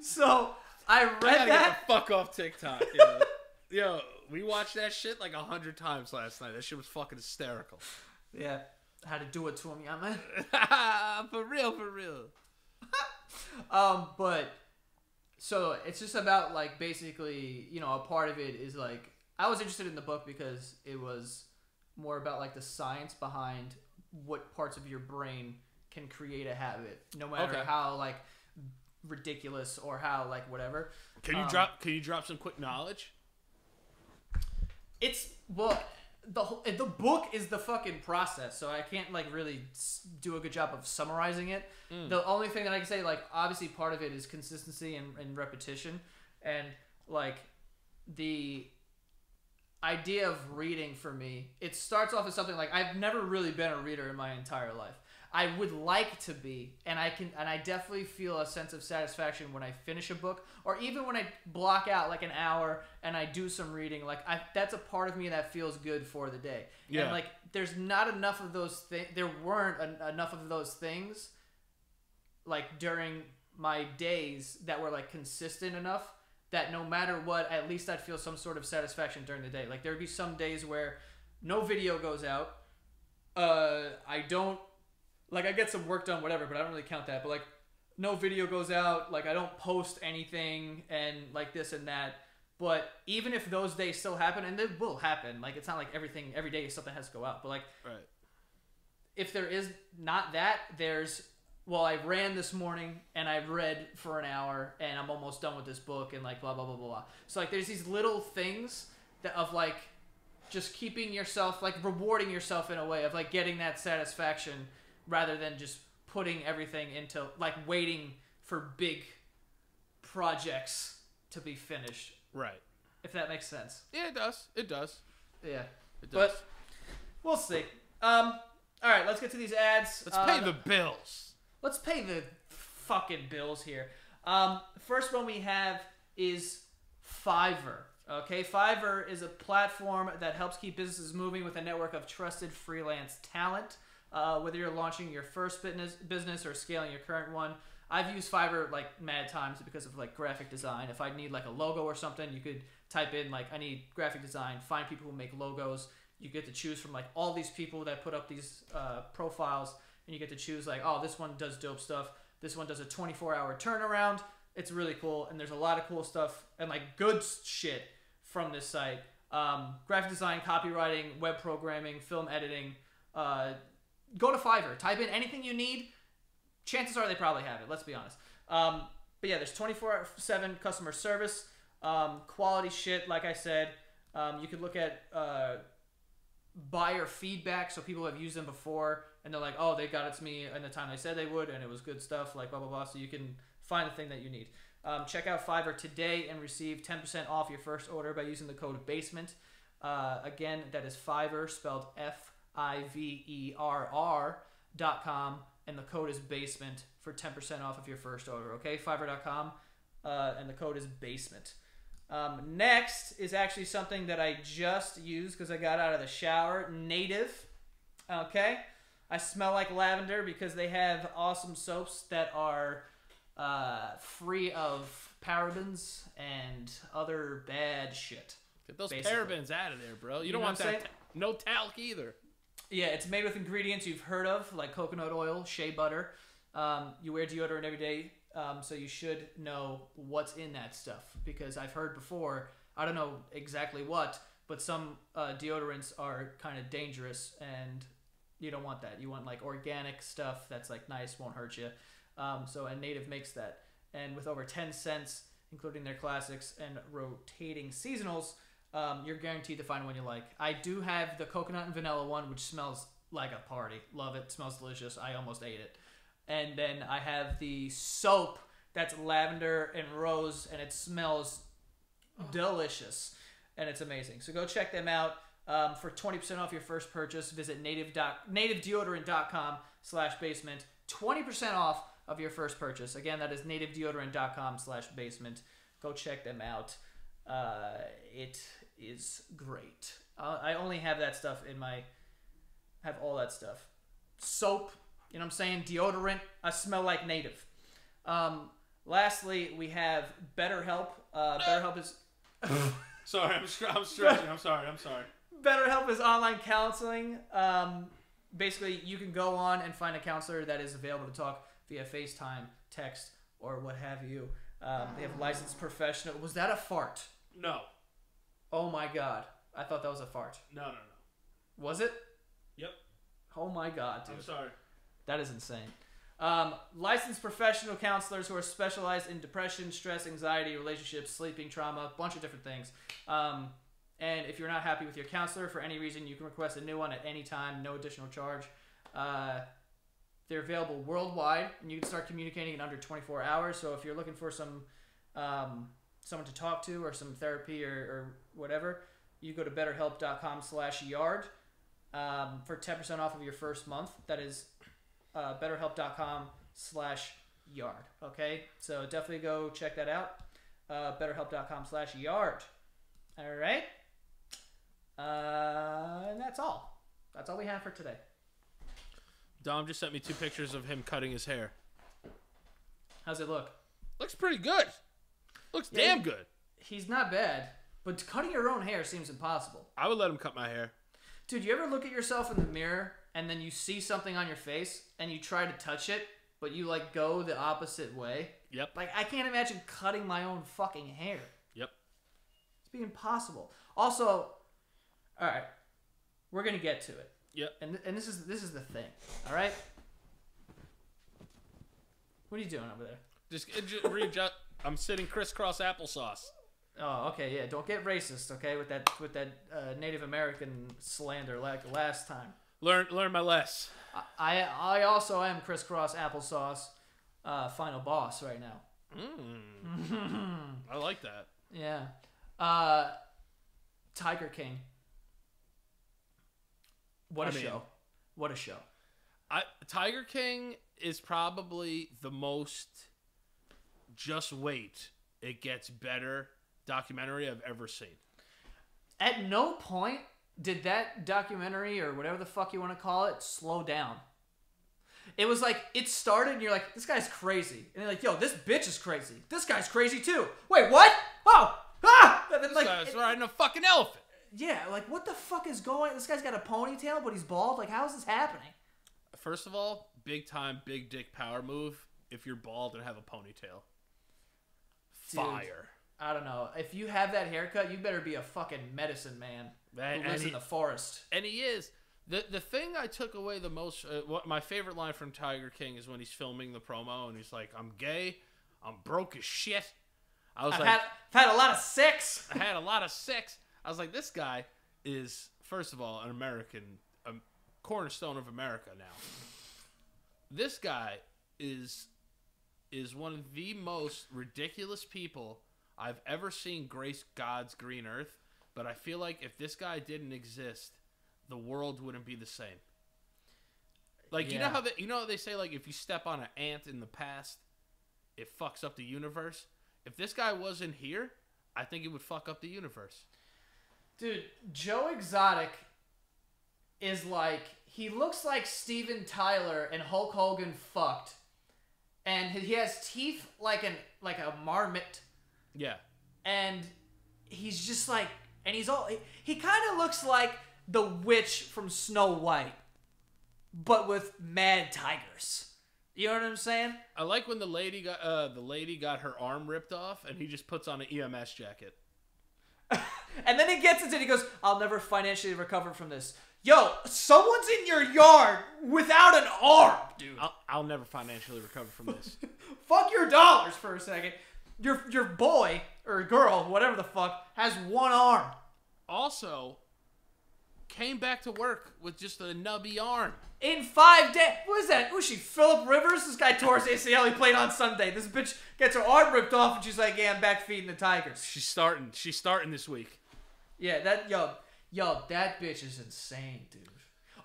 So I I read gotta that. fuck off TikTok. Yo. yo, we watched that shit like a hundred times last night. That shit was fucking hysterical. Yeah, how to do it to him, yeah, man. for real, for real. Um, but so it's just about like basically, you know, a part of it is like I was interested in the book because it was more about like the science behind what parts of your brain can create a habit, no matter Okay. how like ridiculous or how like whatever. Can you Um, drop? Can you drop some quick knowledge? It's well, the whole, the book is the fucking process, so I can't like really do a good job of summarizing it. Mm. The only thing that I can say, like, obviously part of it is consistency and, and repetition, and like the idea of reading for me, it starts off as something like I've never really been a reader in my entire life. I would like to be, and I can, and I definitely feel a sense of satisfaction when I finish a book, or even when I block out like an hour and I do some reading. Like I, that's a part of me that feels good for the day. Yeah. And like, there's not enough of those things. There weren't en- enough of those things, like during my days that were like consistent enough that no matter what, at least I'd feel some sort of satisfaction during the day. Like there'd be some days where no video goes out. Uh, I don't like I get some work done, whatever, but I don't really count that. But like, no video goes out. Like I don't post anything, and like this and that. But even if those days still happen, and they will happen, like it's not like everything every day something has to go out. But like Right. if there is not that, there's well, I ran this morning and I've read for an hour and I'm almost done with this book and like blah blah blah blah blah. So like there's these little things that of like just keeping yourself like rewarding yourself in a way of like getting that satisfaction rather than just putting everything into like waiting for big projects to be finished. Right. If that makes sense. Yeah, it does. It does. Yeah. It does. But we'll see. Um all right, let's get to these ads. Let's Uh, pay the bills. let's pay the fucking bills here. Um, first one we have is Fiverr. Okay, Fiverr is a platform that helps keep businesses moving with a network of trusted freelance talent. Uh, whether you're launching your first business, business or scaling your current one, I've used Fiverr like mad times because of like graphic design. If I need like a logo or something, you could type in like I need graphic design. Find people who make logos. You get to choose from like all these people that put up these uh, profiles, and you get to choose like oh this one does dope stuff. This one does a 24 hour turnaround. It's really cool, and there's a lot of cool stuff and like good shit from this site. Um, graphic design, copywriting, web programming, film editing. Uh, go to Fiverr. Type in anything you need. Chances are they probably have it. Let's be honest. Um, but yeah, there's 24/7 customer service, um, quality shit. Like I said, um, you could look at uh, buyer feedback. So people have used them before, and they're like, "Oh, they got it to me in the time they said they would, and it was good stuff." Like blah blah blah. So you can find the thing that you need. Um, check out Fiverr today and receive 10% off your first order by using the code BASEMENT. Uh, again, that is Fiverr, spelled F I V E R R dot com, and the code is BASEMENT for 10% off of your first order. Okay, Fiverr.com, uh, and the code is BASEMENT. Um, next is actually something that I just used because I got out of the shower. Native. Okay, I smell like lavender because they have awesome soaps that are uh, free of parabens and other bad shit. Get those Basically. parabens out of there, bro. You, You don't want that. ta- no talc either. Yeah, it's made with ingredients you've heard of, like coconut oil, shea butter. Um, you wear deodorant every day, um, so you should know what's in that stuff because I've heard before. I don't know exactly what, but some uh, deodorants are kind of dangerous, and you don't want that. You want like organic stuff that's like nice, won't hurt you. Um, so a native makes that, and with over ten scents, including their classics and rotating seasonals, um, you're guaranteed to find one you like. I do have the coconut and vanilla one, which smells like a party. Love it. Smells delicious. I almost ate it. And then I have the soap that's lavender and rose, and it smells delicious, and it's amazing. So go check them out. Um, for 20% off your first purchase, visit native doc, nativedeodorant.com slash basement. 20% off of your first purchase. Again, that is nativedeodorant.com slash basement. Go check them out. Uh, it is great. Uh, I only have that stuff in my, have all that stuff. Soap, you know what I'm saying? Deodorant. I smell like native. Um, lastly, we have BetterHelp. Uh, BetterHelp is Sorry, I'm, str- I'm stretching. I'm sorry. I'm sorry. BetterHelp is online counseling. Um, basically, you can go on and find a counselor that is available to talk via FaceTime, text, or what have you. Um, they have licensed professional. Was that a fart? No, Oh my god! I thought that was a fart. no, no, no. Was it? Yep. Oh my god, dude. I'm sorry. That is insane. Um, licensed professional counselors who are specialized in depression, stress, anxiety, relationships, sleeping, trauma, a bunch of different things. Um, and if you're not happy with your counselor for any reason, you can request a new one at any time, no additional charge. Uh, they're available worldwide, and you can start communicating in under 24 hours. So if you're looking for some um, someone to talk to or some therapy or, or whatever, you go to betterhelp.com slash yard um, for 10% off of your first month. That is uh, betterhelp.com slash yard. Okay, so definitely go check that out. Uh, betterhelp.com slash yard. All right. Uh, and that's all. That's all we have for today. Dom just sent me two pictures of him cutting his hair. How's it look? Looks pretty good. Looks Yeah, damn good. He's not bad, but cutting your own hair seems impossible. I would let him cut my hair. Dude, you ever look at yourself in the mirror and then you see something on your face and you try to touch it, but you like go the opposite way? Yep. Like I can't imagine cutting my own fucking hair. Yep. It's be impossible. Also, all right, we're gonna get to it. Yep. And and this is this is the thing. All right. What are you doing over there? Just, just readjust. I'm sitting crisscross applesauce. Oh, okay, yeah. Don't get racist, okay, with that with that uh, Native American slander like last time. Learn, learn my less. I I also am crisscross applesauce, uh, final boss right now. Mm. I like that. Yeah. Uh, Tiger King. What a I mean- show! What a show! I, Tiger King is probably the most. Just wait, it gets better documentary I've ever seen. At no point did that documentary or whatever the fuck you want to call it slow down. It was like it started and you're like, this guy's crazy. And they're like, yo, this bitch is crazy. This guy's crazy too. Wait, what? Oh, ah! And then, like, guy's it- riding a fucking elephant. yeah, like what the fuck is going? This guy's got a ponytail, but he's bald. Like, how is this happening? First of all, big time, big dick power move. If you're bald and have a ponytail. Fire. I don't know. If you have that haircut, you better be a fucking medicine man And- who lives he- in the forest. and he is. The the thing I took away the most, uh, what my favorite line from Tiger King is when he's filming the promo and he's like, "I'm gay, I'm broke as shit." I was I've like, had, I've had a lot of sex. I had a lot of sex. I was like, this guy is first of all an American, a cornerstone of America now. This guy is is one of the most ridiculous people I've ever seen grace God's green earth. But I feel like if this guy didn't exist, the world wouldn't be the same. Like you know how they, you know how they say like if you step on an ant in the past, it fucks up the universe. If this guy wasn't here, I think it would fuck up the universe. Dude, Joe Exotic is like he looks like Steven Tyler and Hulk Hogan fucked. And he has teeth like an like a marmot Yeah. and he's just like and he's all he, he kind of looks like the witch from Snow White but with mad tigers. You know what I'm saying? I like when the lady got uh, the lady got her arm ripped off, and he just puts on an EMS jacket. And then he gets into it. And he goes, "I'll never financially recover from this." Yo, someone's in your yard without an arm, dude. I'll, I'll never financially recover from this. Fuck your dollars for a second. Your your boy or girl, whatever the fuck, has one arm. also, came back to work with just a nubby arm. In five days. What is that? Who's she? Philip Rivers? This guy tore his ACL. He played on Sunday. This bitch gets her arm ripped off and she's like, yeah, I'm back feeding the Tigers. She's starting. She's starting this week. Yeah, that, yo, yo, that bitch is insane, dude.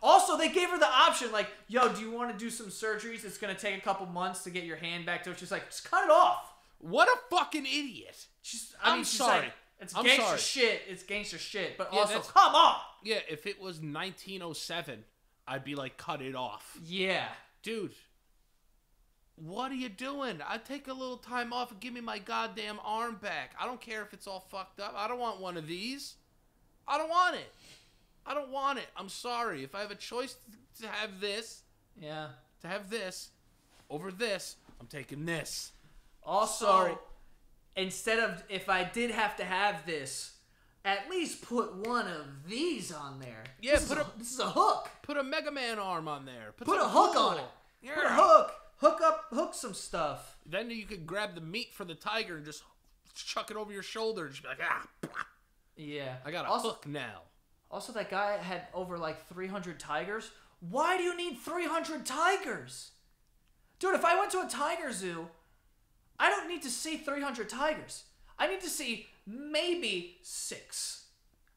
Also, they gave her the option, like, yo, do you want to do some surgeries? It's going to take a couple months to get your hand back to it. She's like, just cut it off. What a fucking idiot! She's, I I'm mean, she's sorry. like, it's I'm gangster sorry. shit. It's gangster shit. But Yeah, also, come on. Yeah, if it was 1907, I'd be like, cut it off, Yeah. dude. What are you doing? I'd take a little time off and give me my goddamn arm back. I don't care if it's all fucked up. I don't want one of these. I don't want it. I don't want it. I'm sorry. If I have a choice to have this, Yeah. to have this over this, I'm taking this. Also, Sorry. instead of if I did have to have this, at least put one of these on there. Yeah, this put is a, a- this is a hook. Put a Mega Man arm on there. Put, Put a hook on it. Yeah. Put a hook. Hook up. Hook some stuff. Then you could grab the meat for the tiger and just chuck it over your shoulder and just be like, ah, Yeah. I got a also, hook now. Also, that guy had over like 300 tigers. Why do you need 300 tigers? Dude, if I went to a tiger zoo, I don't need to see 300 tigers. I need to see maybe six.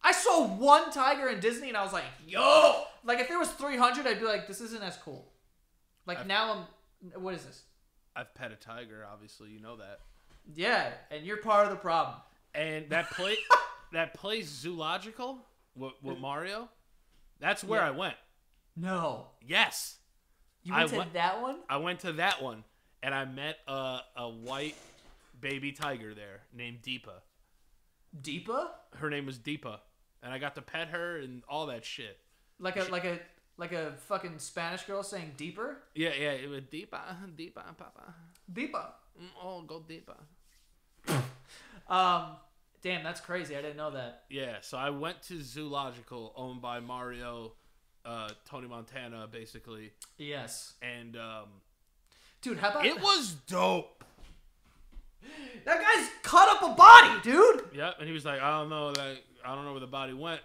I saw one tiger in Disney and I was like, yo! Like, if there was 300, I'd be like, this isn't as cool. Like, I've- now I'm. What is this? I've pet a tiger, obviously, you know that. Yeah, and you're part of the problem. And that play, that place zoological with, with Mario, that's where Yeah. I went. No. Yes, You I went to went- that one? I went to that one, and I met a a white baby tiger there named Deepa. Deepa? Her name was Deepa, and I got to pet her and all that shit. Like a like a like a fucking Spanish girl saying deeper? Yeah, yeah, it was Deepa, Deepa, Papa. Deepa. Mm, Oh, go Deepa. Um, damn, that's crazy. I didn't know that. Yeah, so I went to Zoological, owned by Mario, uh, Tony Montana, basically, Yes, and um, dude. How about it was dope. that guy's cut up a body, dude? Yep, and he was like, I don't know that, I don't know where the body went.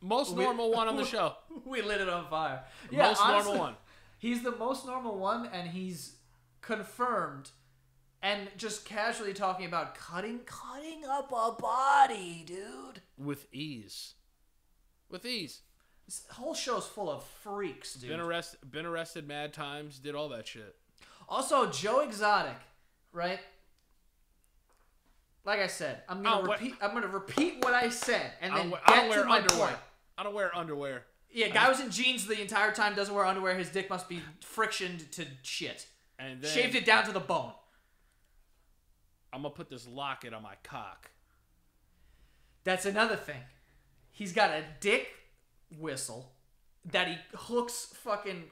Most We- normal one on the show. We lit it on fire. Yeah, Most honestly, normal one. He's the most normal one, and he's confirmed. And just casually talking about cutting, cutting up a body, dude. with ease. With ease. This whole show's full of freaks, dude. Been arrested. Been arrested. Mad times. Did all that shit. Also, Joe Exotic, right? Like I said, I'm gonna what- repeat. I'm gonna repeat what I said, and then wear- get I don't wear to my underwear. point. I don't wear underwear. Yeah, guy was in jeans the entire time. Doesn't wear underwear. His dick must be frictioned to shit. And then Shaved it down to the bone. I'm gonna put this locket on my cock. That's another thing. He's got a dick whistle that he hooks fucking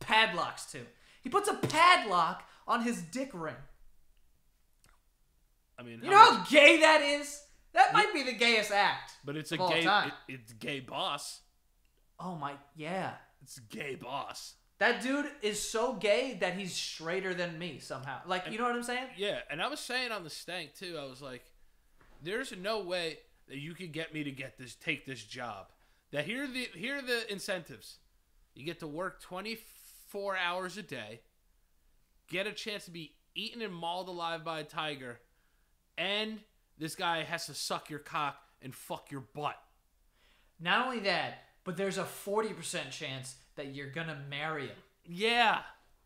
padlocks to. He puts a padlock on his dick ring. I mean, You how know much- how gay that is? That might be the gayest act. but it's a gay. It, it's gay boss. Oh my, yeah. It's gay boss. That dude is so gay that he's straighter than me somehow. Like, you know what I'm saying? Yeah, and I was saying on the stank too. I was like, "There's no way that you could get me to get this, take this job. That here are the here are the incentives. You get to work 24 hours a day, get a chance to be eaten and mauled alive by a tiger, and this guy has to suck your cock and fuck your butt. Not only that, but there's a 40% chance that you're gonna marry him. Yeah,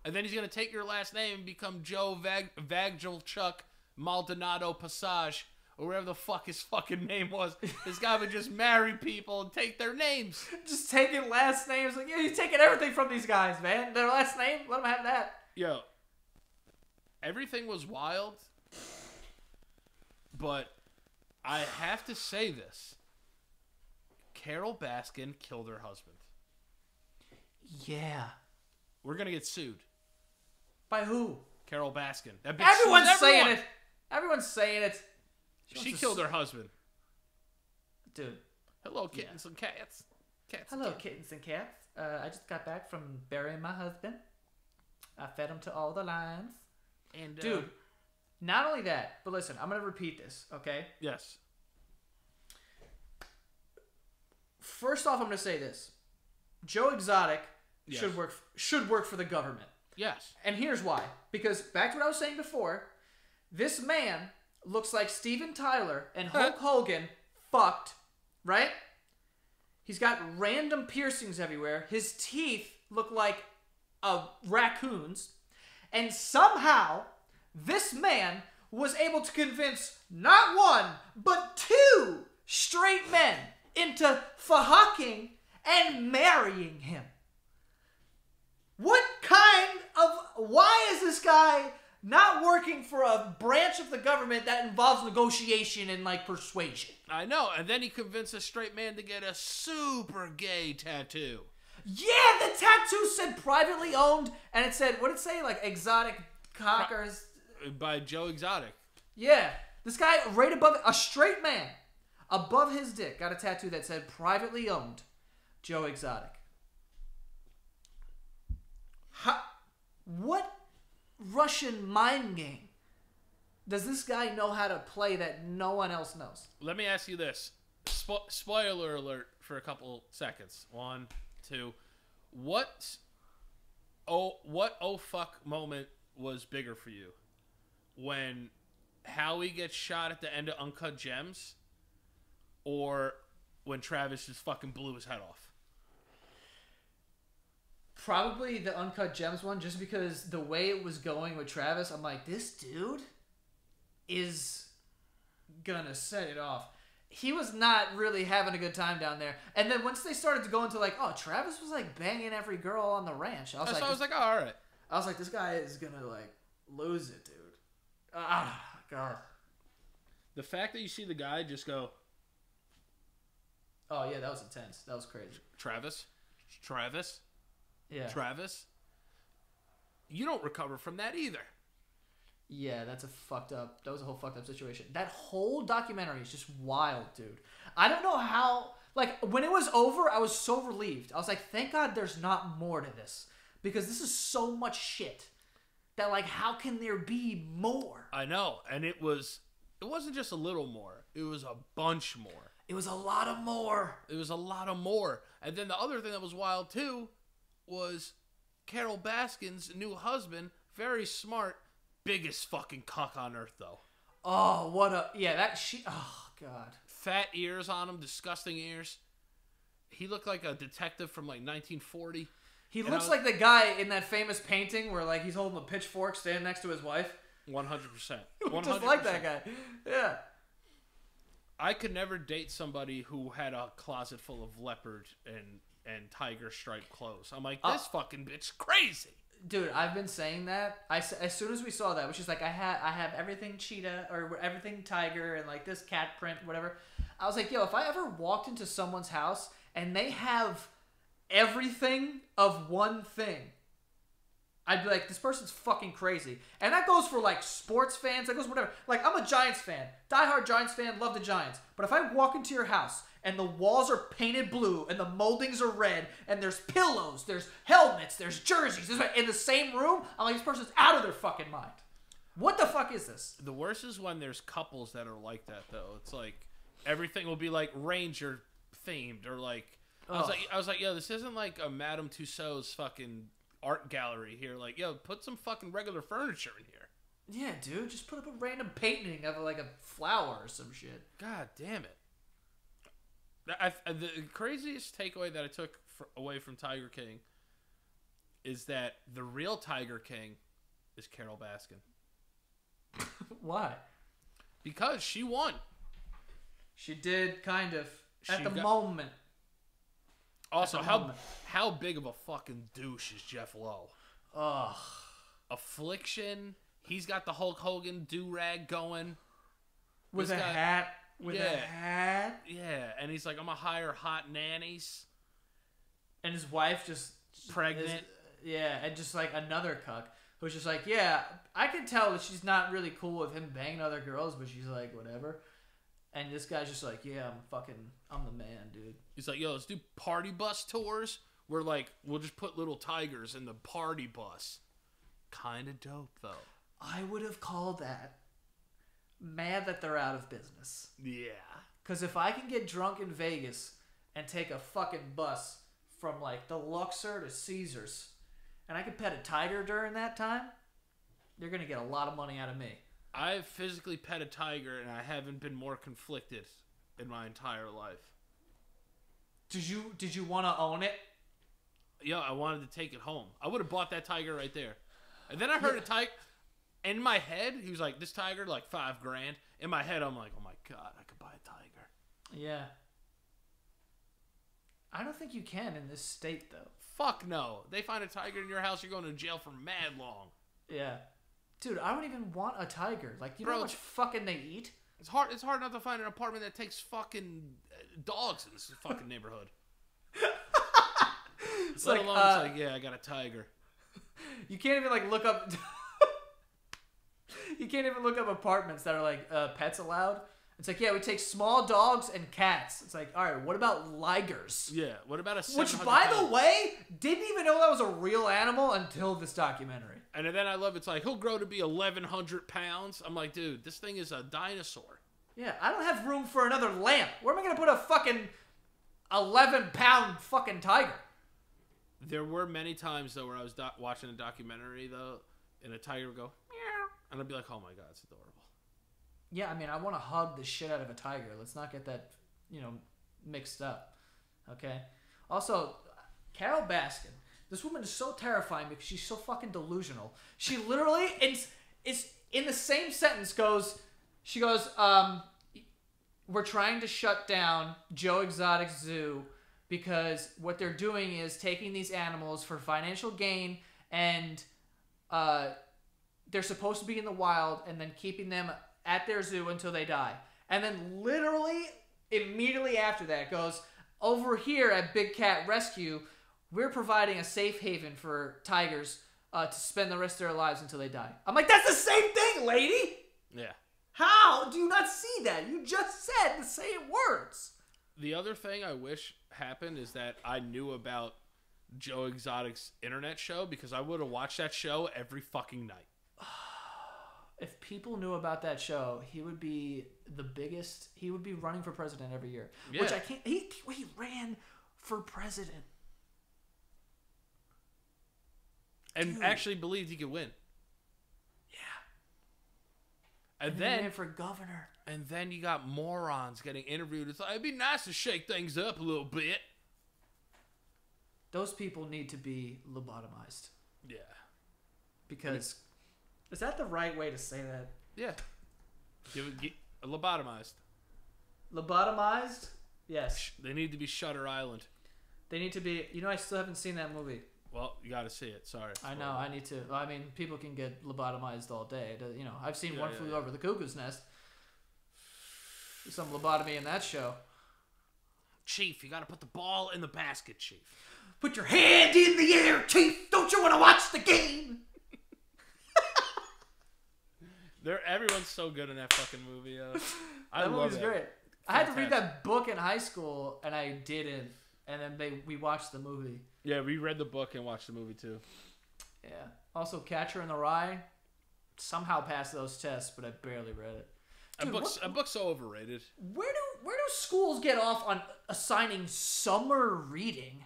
and then he's gonna take your last name and become Joe Vag- Vagelchuk Maldonado Passage." Or whatever the fuck his fucking name was. This guy would just marry people and take their names. Just taking last names. Like, yeah, he's taking everything from these guys, man. Their last name, let them have that. Yo, everything was wild, but I have to say this: Carole Baskin killed her husband. Yeah. We're gonna get sued. By who? Carole Baskin. That bitch Everyone's saying everyone. it. Everyone's saying it. She to killed her husband. Dude. Hello, kittens and cats. Cats. Hello, cats. kittens and cats. Uh, I just got back from burying my husband. I fed him to all the lions. And uh, Dude, not only that, but listen, I'm going to repeat this, okay? yes, First off, I'm going to say this. Joe Exotic Yes. should work should work for the government. yes, And here's why. Because back to what I was saying before, this man looks like Steven Tyler and Hulk Hogan fucked, right? He's got random piercings everywhere. His teeth look like a raccoon's. And somehow, this man was able to convince not one, but two straight men into fucking and marrying him. What kind of why is this guy not working for a branch of the government that involves negotiation and like persuasion? I know. And then he convinced a straight man to get a super gay tattoo. Yeah, the tattoo said privately owned, and it said what did it say like exotic cockers. by Joe Exotic. Yeah, this guy right above a straight man above his dick got a tattoo that said privately owned, Joe Exotic. How, what Russian mind game does this guy know how to play that no one else knows? Let me ask you this: Spo- spoiler alert for a couple seconds. One, two. What? Oh, what? Oh fuck! Moment was bigger for you when Howie gets shot at the end of Uncut Gems, or when Travis just fucking blew his head off. Probably the uncut gems one, just because the way it was going with Travis, I'm like, this dude is gonna set it off. He was not really having a good time down there. And then once they started to go into like, oh, Travis was like banging every girl on the ranch. I was So like, I was this- like, oh, all right. I was like, this guy is gonna like lose it, dude. Ah, God. The fact that you see the guy just go, Oh yeah, that was intense. That was crazy. Travis, Travis, Yeah. Travis. You don't recover from that either. Yeah, that's a fucked up. That was a whole fucked up situation. That whole documentary is just wild, dude. I don't know how. Like when it was over, I was so relieved. I was like, thank God there's not more to this because this is so much shit that like how can there be more? I know, and it was it wasn't just a little more. It was a bunch more. It was a lot of more. It was a lot of more. And then the other thing that was wild too was Carole Baskin's new husband, very smart, biggest fucking cuck on earth though. Oh, what a yeah. That she. Oh God. Fat ears on him, disgusting ears. He looked like a detective from like 1940. He And looks was- like the guy in that famous painting where like he's holding a pitchfork standing next to his wife. 100%. Just like that guy. Yeah. I could never date somebody who had a closet full of leopard and and tiger stripe clothes. I'm like, uh, this fucking bitch crazy. Dude, I've been saying that. I as soon as we saw that, which is like I had I have everything cheetah or everything tiger and like this cat print whatever. I was like, yo, if I ever walked into someone's house and they have everything of one thing, I'd be like, this person's fucking crazy. And that goes for like sports fans, that goes whatever. Like, I'm a Giants fan, diehard Giants fan, love the Giants. But if I walk into your house and the walls are painted blue and the moldings are red and there's pillows, there's helmets, there's jerseys there's- in the same room, I'm like, this person's out of their fucking mind. What the fuck is this? The worst is when there's couples that are like that though. It's like everything will be like Ranger themed or like I was like I was like, yo, this isn't like a Madame Tussauds fucking art gallery here. Like, yo, put some fucking regular furniture in here. Yeah, dude, just put up a random painting of like a flower or some shit. God damn it. I, the craziest takeaway that I took fr away from Tiger King is that the real Tiger King is Carole Baskin Why? because she won. She did kind of at She the got- moment. Also, the how moment. how big of a fucking douche is Jeff Lowe? Ugh. Affliction. He's got the Hulk Hogan do rag going. With This a hat. With a Yeah. hat. Yeah, and he's like, I'm gonna hire hot nannies. And his wife just Pregnant. is- uh, yeah, and just like another cuck who's just like, yeah, I can tell that she's not really cool with him banging other girls, but she's like, whatever. And this guy's just like, yeah, I'm fucking, I'm the man, dude. He's like, yo, let's do party bus tours. We're like we'll just put little tigers in the party bus. Kind of dope though. I would have called that mad that they're out of business. Yeah. Because if I can get drunk in Vegas and take a fucking bus from like the Luxor to Caesars, and I can pet a tiger during that time, you're gonna get a lot of money out of me. I've physically pet a tiger and I haven't been more conflicted in my entire life. Did you did you want to own it? Yo, I wanted to take it home. I would have bought that tiger right there. And then I heard a tiger. In my head, he was like, "This tiger, like five grand." In my head, I'm like, "Oh my god, I could buy a tiger." Yeah. I don't think you can in this state though. Fuck no. They find a tiger in your house, you're going to jail for mad long. Yeah. Dude, I don't even want a tiger. Like, you know how much fucking they eat? It's hard. It's hard not to find an apartment that takes fucking uh, dogs in this fucking neighborhood. It's Let like, alone, uh, it's like, yeah, I got a tiger. You can't even like look up. you can't even look up apartments that are like uh, pets allowed. It's like yeah, we take small dogs and cats. It's like all right, what about ligers? Yeah. What about a Which, 700 by the way, didn't even know that was a real animal until this documentary. And then I love it's like he'll grow to be 1,100 pounds. I'm like, dude, this thing is a dinosaur. Yeah, I don't have room for another lamp. Where am I gonna put a fucking eleven pound fucking tiger? There were many times though where I was watching a documentary though, and a tiger would go meow, and I'd be like, oh my god, it's adorable. Yeah, I mean, I want to hug the shit out of a tiger. Let's not get that, you know, mixed up. Okay. Also, Carole Baskin. This woman is so terrifying because she's so fucking delusional. She literally is is in the same sentence goes. She goes, um, "We're trying to shut down Joe Exotic Zoo because what they're doing is taking these animals for financial gain and." Uh, they're supposed to be in the wild and then keeping them at their zoo until they die. And then literally immediately after that goes over here at Big Cat Rescue, we're providing a safe haven for tigers uh, to spend the rest of their lives until they die. I'm like, that's the same thing, lady. Yeah. How do you not see that? You just said the same words. The other thing I wish happened is that I knew about Joe Exotic's internet show because I would have watched that show every fucking night. If people knew about that show, he would be the biggest. He would be running for president every year. Which I can't. He he ran for president. And Dude. actually believed he could win. Yeah. And And then he ran for governor. and then you got morons getting interviewed. It's like it'd be nice to shake things up a little bit. Those people need to be lobotomized Yeah. because is that the right way to say that? Yeah. Give it get, lobotomized. Lobotomized? Yes. They need to be Shutter Island. They need to be. You know, I still haven't seen that movie. Well, you got to see it. Sorry. I know. I need to. I mean, people can get lobotomized all day. You know, I've seen Yeah, One yeah, Flew yeah. Over the Cuckoo's Nest. There's some lobotomy in that show. Chief, you got to put the ball in the basket, Chief. Put your hand in the air, Chief. Don't you want to watch the game? So good in that fucking movie. Yo. I that love movie's it. great. I had to read that book in high school, and I didn't. And then they we watched the movie. Yeah, we read the book and watched the movie too. Yeah. Also, Catcher in the Rye. Somehow passed those tests, but I barely read it. A Dude, book's what- a book's so overrated. Where do where do schools get off on assigning summer reading?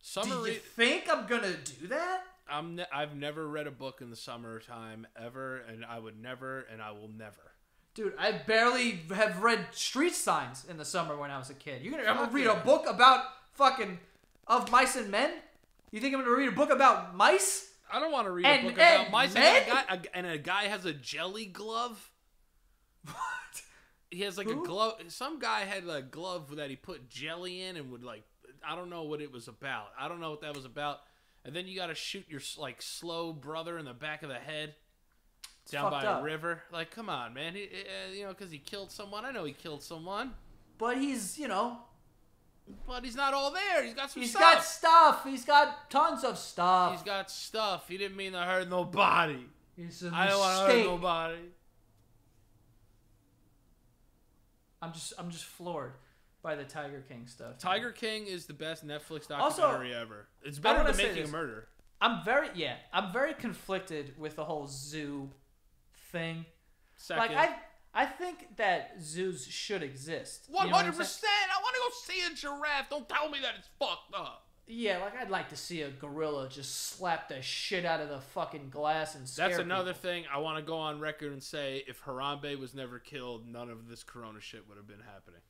Summer do you read. think I'm gonna do that? I'm ne- I've never read a book in the summertime ever, and I would never, and I will never. Dude, I barely have read street signs in the summer when I was a kid. You're gonna I'm gonna read a book about fucking of mice and men? You think I'm gonna read a book about mice? I don't want to read And- a book about mice. men? And a, guy, a, and a guy has a jelly glove. What? He has like Who? a glove. Some guy had a glove that he put jelly in and would like. I don't know what it was about. I don't know what that was about. And then you got to shoot your like slow brother in the back of the head down by fucked a river. Like, come on, man. He, uh, you know, because he killed someone. I know he killed someone, But he's, you know, but he's not all there. He's got some he's stuff. got stuff. He's got tons of stuff. He's got stuff. He didn't mean to hurt nobody. It's a I don't want to hurt nobody. I'm just I'm just floored by the Tiger King stuff. Tiger King is the best Netflix Also, documentary ever. It's better than Making a Murder. I'm very yeah, I'm very conflicted with the whole zoo thing. Second. Like I I think that zoos should exist. One hundred percent. I want to go see a giraffe. Don't tell me that it's fucked up. Yeah, like I'd like to see a gorilla just slap the shit out of the fucking glass and scare That's another people. thing I want to go on record and say: if Harambe was never killed, none of this Corona shit would have been happening.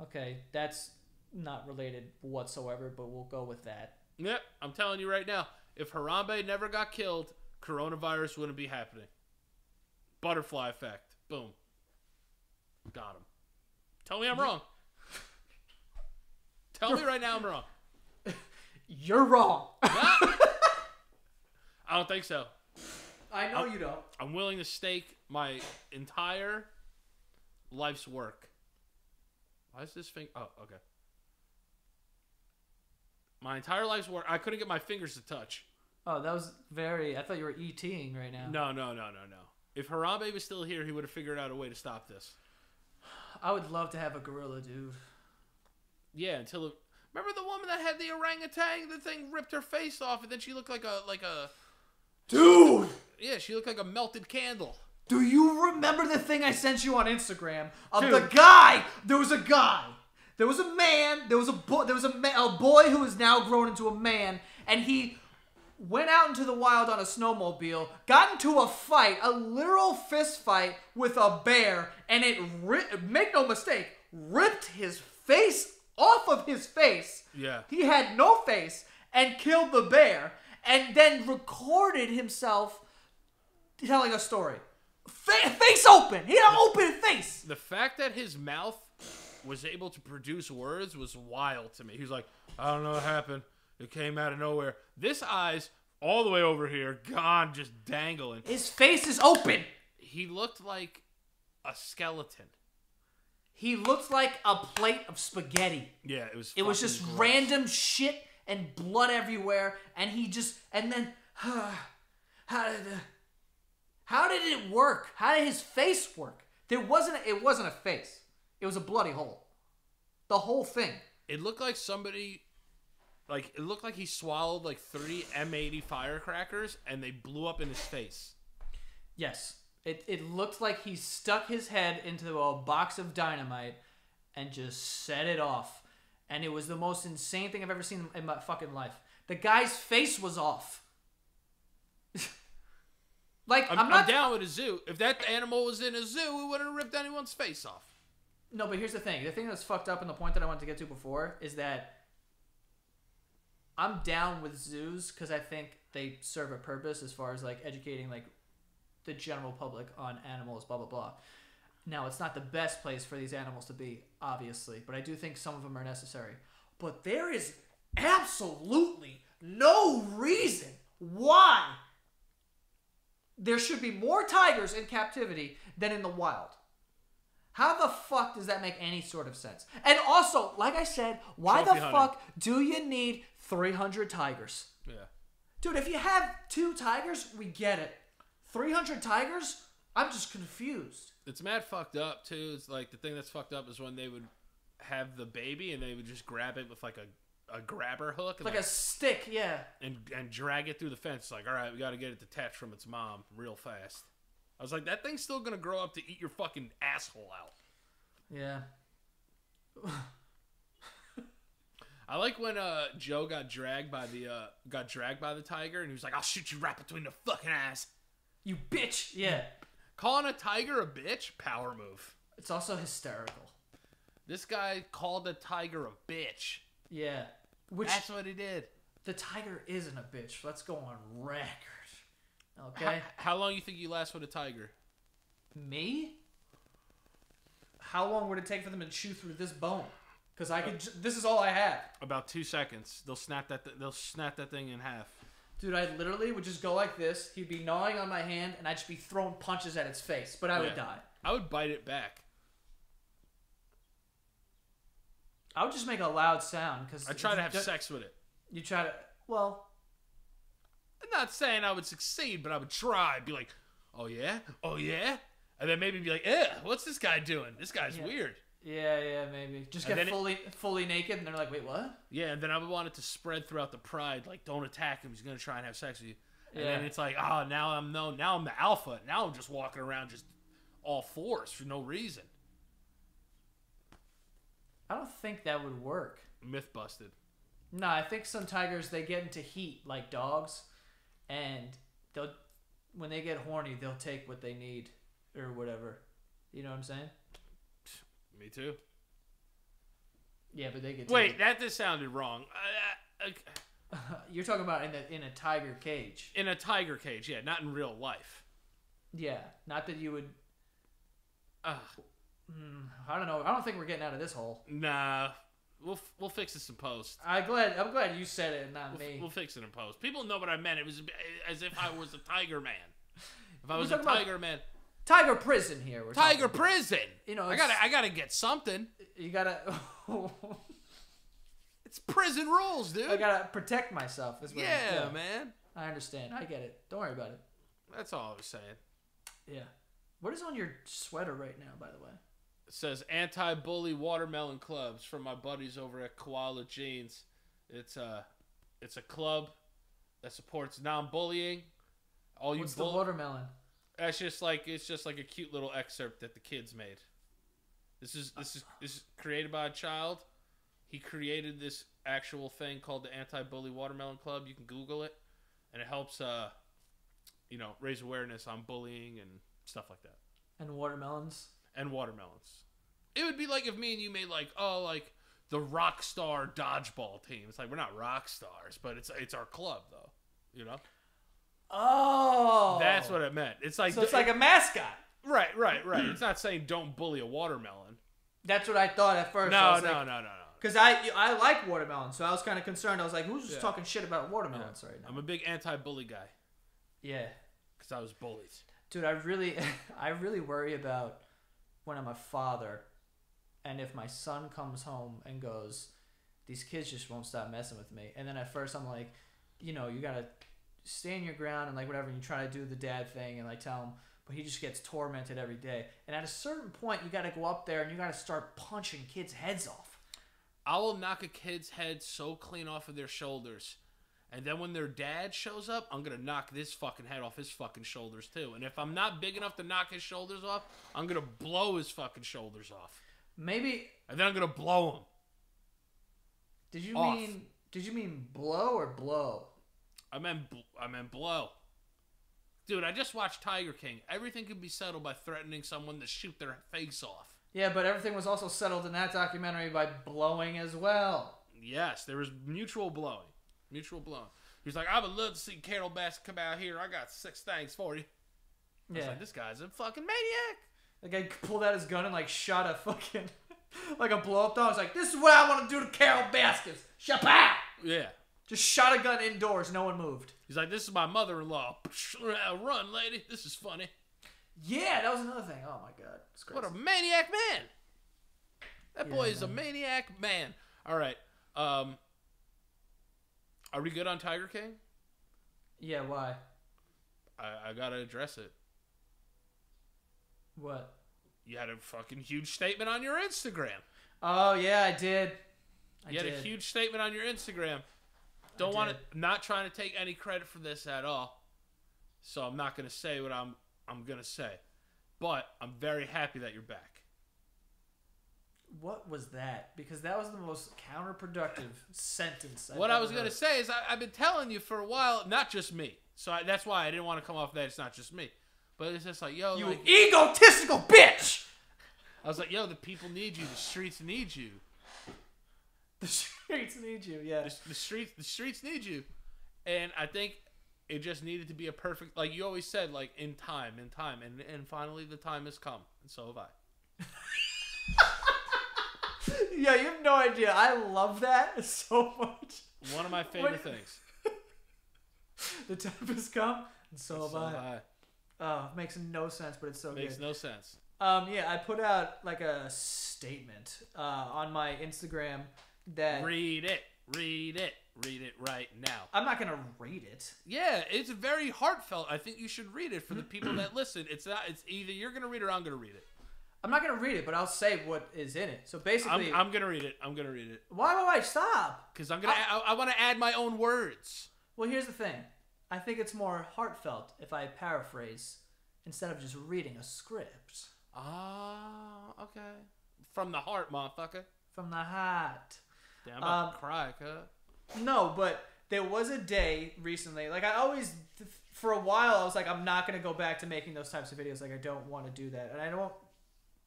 Okay, that's not related whatsoever, but we'll go with that. Yep, I'm telling you right now. If Harambe never got killed, coronavirus wouldn't be happening. Butterfly effect. Boom. Got him. Tell me I'm wrong. Tell me right now I'm wrong. You're wrong. I don't think so. I know you don't. I'm willing to stake my entire life's work. Why is this thing? Oh, okay. My entire life's work. I couldn't get my fingers to touch. Oh, that was very. I thought you were ETing right now. No, no, no, no, no. If Harambe was still here, he would have figured out a way to stop this. I would love to have a gorilla, dude. Yeah, until it, remember the woman that had the orangutan? The thing ripped her face off, and then she looked like a like a Dude, yeah, she looked like a melted candle. Do you remember the thing I sent you on Instagram of Dude. the guy? There was a guy. There was a man. There was a boy. There was a, ma- a boy who is now grown into a man, and he went out into the wild on a snowmobile, got into a fight, a literal fist fight with a bear, and it ri- make no mistake, ripped his face off of his face. Yeah. He had no face and killed the bear, and then recorded himself telling a story. Fa- face open. He had an open face. The fact that his mouth was able to produce words was wild to me. He was like, I don't know what happened. It came out of nowhere. This eye's all the way over here, gone, just dangling. His face is open. He looked like a skeleton. He looked like a plate of spaghetti. Yeah, it was. It was just gross. random shit and blood everywhere, and he just and then how did the, how did it work? How did his face work? There wasn't it wasn't a face. It was a bloody hole. The whole thing. It looked like somebody, like it looked like he swallowed like three M80 firecrackers and they blew up in his face. Yes. It it looked like he stuck his head into a box of dynamite and just set it off. And it was the most insane thing I've ever seen in my fucking life. The guy's face was off. like I'm, I'm, I'm not down with a zoo. If that animal was in a zoo, we wouldn't have ripped anyone's face off. No, but here's the thing. The thing that's fucked up and the point that I wanted to get to before is that I'm down with zoos because I think they serve a purpose as far as like educating like the general public on animals, blah blah blah. Now, it's not the best place for these animals to be, obviously, but I do think some of them are necessary. But there is absolutely no reason why there should be more tigers in captivity than in the wild. How the fuck does that make any sort of sense? And also, like I said, why Trophy the hunting. fuck do you need 300 tigers? Yeah. Dude, if you have two tigers, we get it. 300 tigers? I'm just confused. It's mad fucked up too. It's like the thing that's fucked up is when they would have the baby and they would just grab it with like a a grabber hook and Like a stick, yeah. and and drag it through the fence. Like, all right, we got to get it detached from its mom real fast. I was like, that thing's still gonna grow up to eat your fucking asshole out. Yeah. I like when uh Joe got dragged by the uh got dragged by the tiger and he was like, I'll shoot you right between the fucking eyes. You bitch. Yeah. Calling a tiger a bitch, power move. It's also hysterical. This guy called the tiger a bitch. Yeah. Which That's what he did. the tiger isn't a bitch. Let's go on record. Okay. How, how long you think you last with a tiger? Me? How long would it take for them to chew through this bone? Because I could. This is all I have, About two seconds. They'll snap that. Th- they'll snap that thing in half. dude. I literally would just go like this. He'd be gnawing on my hand, and I'd just be throwing punches at its face, but I would Yeah. die. I would bite it back. I would just make a loud sound because I try to have sex with it. You try to. Well, I'm not saying I would succeed, but I would try. Be like, oh yeah, oh yeah, and then maybe be like, eh, what's this guy doing? This guy's Yeah. weird. yeah, yeah, maybe just And get then it- fully fully naked, and they're like, wait, what? Yeah, and then I would want it to spread throughout the pride. Like, don't attack him. He's gonna try and have sex with you. And then it's like, oh, now I'm no, now I'm the alpha. Now I'm just walking around just all fours for no reason. I don't think that would work. Myth busted. No, I think some tigers they get into heat like dogs, and they'll when they get horny they'll take what they need or whatever. You know what I'm saying? Me too. Yeah, but they get Wait, that just sounded wrong. Uh, uh, You're talking about in a in a tiger cage. in a tiger cage, yeah, not in real life. Yeah, not that you would. Ugh. I don't know. I don't think we're getting out of this hole. Nah, we'll f- we'll fix this in post. I glad I'm glad you said it, and not We'll, me. we'll fix it in post. People know what I meant. It was as if I was a tiger man. If I was a tiger man, tiger prison here. We're tiger prison. You know, I gotta I gotta get something. You gotta. It's prison rules, dude. I gotta protect myself. Is what yeah, man. I understand. I get it. Don't worry about it. That's all I was saying. Yeah. What is on your sweater right now, by the way? Says anti-bully watermelon clubs from my buddies over at Koala Jeans. It's a it's a club that supports non-bullying. All you What's bull- the watermelon? That's just like it's just like a cute little excerpt that the kids made. This is this is this is created by a child. He created this actual thing called the Anti-Bully Watermelon Club. You can Google it, and it helps uh, you know, raise awareness on bullying and stuff like that, And watermelons? And watermelons. It would be like if me and you made like oh like the rock star dodgeball team. It's like we're not rock stars, but it's it's our club though. You know, Oh. that's what it meant. It's like So it's like a mascot. Right, right, right. it's not saying don't bully a watermelon. That's what I thought at first. No, no, no, no, no. Because I I like watermelons, so I was kind of concerned. I was like, who's just Yeah. talking shit about watermelons right now? I'm a big anti-bully guy yeah. because I was bullied. Dude, I really, I really worry about when I'm a father, and if my son comes home and goes, "These kids just won't stop messing with me," and then at first I'm like, you know, you gotta stand your ground and like whatever, and you try to do the dad thing and like tell him, but he just gets tormented every day. And at a certain point, you gotta go up there and you gotta start punching kids' heads off. I will knock a kid's head so clean off of their shoulders. And then when their dad shows up, I'm gonna knock this fucking head off his fucking shoulders too. And if I'm not big enough to knock his shoulders off, I'm gonna blow his fucking shoulders off. Maybe And then I'm gonna blow him. did you Off. mean did you mean blow or blow? I meant bl- I meant blow. Dude, I just watched Tiger King. Everything can be settled by threatening someone to shoot their face off. Yeah, but everything was also settled in that documentary by blowing as well. Yes, there was mutual blowing. Mutual blowing. He's like, I would love to see Carole Baskin come out here. I got six things for you. I Yeah. like, this guy's a fucking maniac. The guy pulled out his gun and like shot a fucking like a blow up doll. He's like, "This is what I want to do to Carole Baskins." Shapow! Yeah. Just shot a gun indoors. No one moved. He's like, this is my mother-in-law. Run, lady. This is funny. Yeah, that was another thing. Oh my god. What a maniac man. That boy Yeah, is a maniac man. All right. Um, are we good on Tiger King? yeah, why? I, I gotta address it. What? You had a fucking huge statement on your Instagram. Oh yeah, I did. I You had did. a huge statement on your Instagram. Don't want to. Not trying to take any credit for this at all. So I'm not gonna say what I'm. I'm gonna say, but I'm very happy that you're back. What was that? Because that was the most counterproductive sentence. I've what I was gonna say is I, I've been telling you for a while, not just me. So I, that's why I didn't want to come off that it's not just me. But it's just like, yo, You like, egotistical bitch. I was like, yo, the people need you. The streets need you. The streets need you. Yeah. The, the streets, the streets need you. And I think it just needed to be a perfect, like you always said, like in time, in time, and and finally the time has come, and so have I. Yeah, you have no idea. I love that so much. One of my favorite What- things. The time has come, and so have So I. I. Oh, it makes no sense, but it's so Makes good. Makes no sense. Um, yeah, I put out like a statement uh, on my Instagram that Read it. Read it. Read it right now. I'm not gonna read it. Yeah, it's very heartfelt. I think you should read it for the people that listen. It's not. It's either you're gonna read it or I'm gonna read it. I'm not gonna read it, but I'll say what is in it. So basically, I'm, I'm gonna read it. I'm gonna read it why why why stop? because I'm gonna. I, I want to add my own words. Well, here's the thing. I think it's more heartfelt if I paraphrase instead of just reading a script Ah, okay. From the heart, motherfucker. from the heart. Damn, I'm about Um, to cry, cuz. No, but there was a day recently. Like I always, for a while, I was like, I'm not gonna go back to making those types of videos. Like I don't want to do that, and I don't.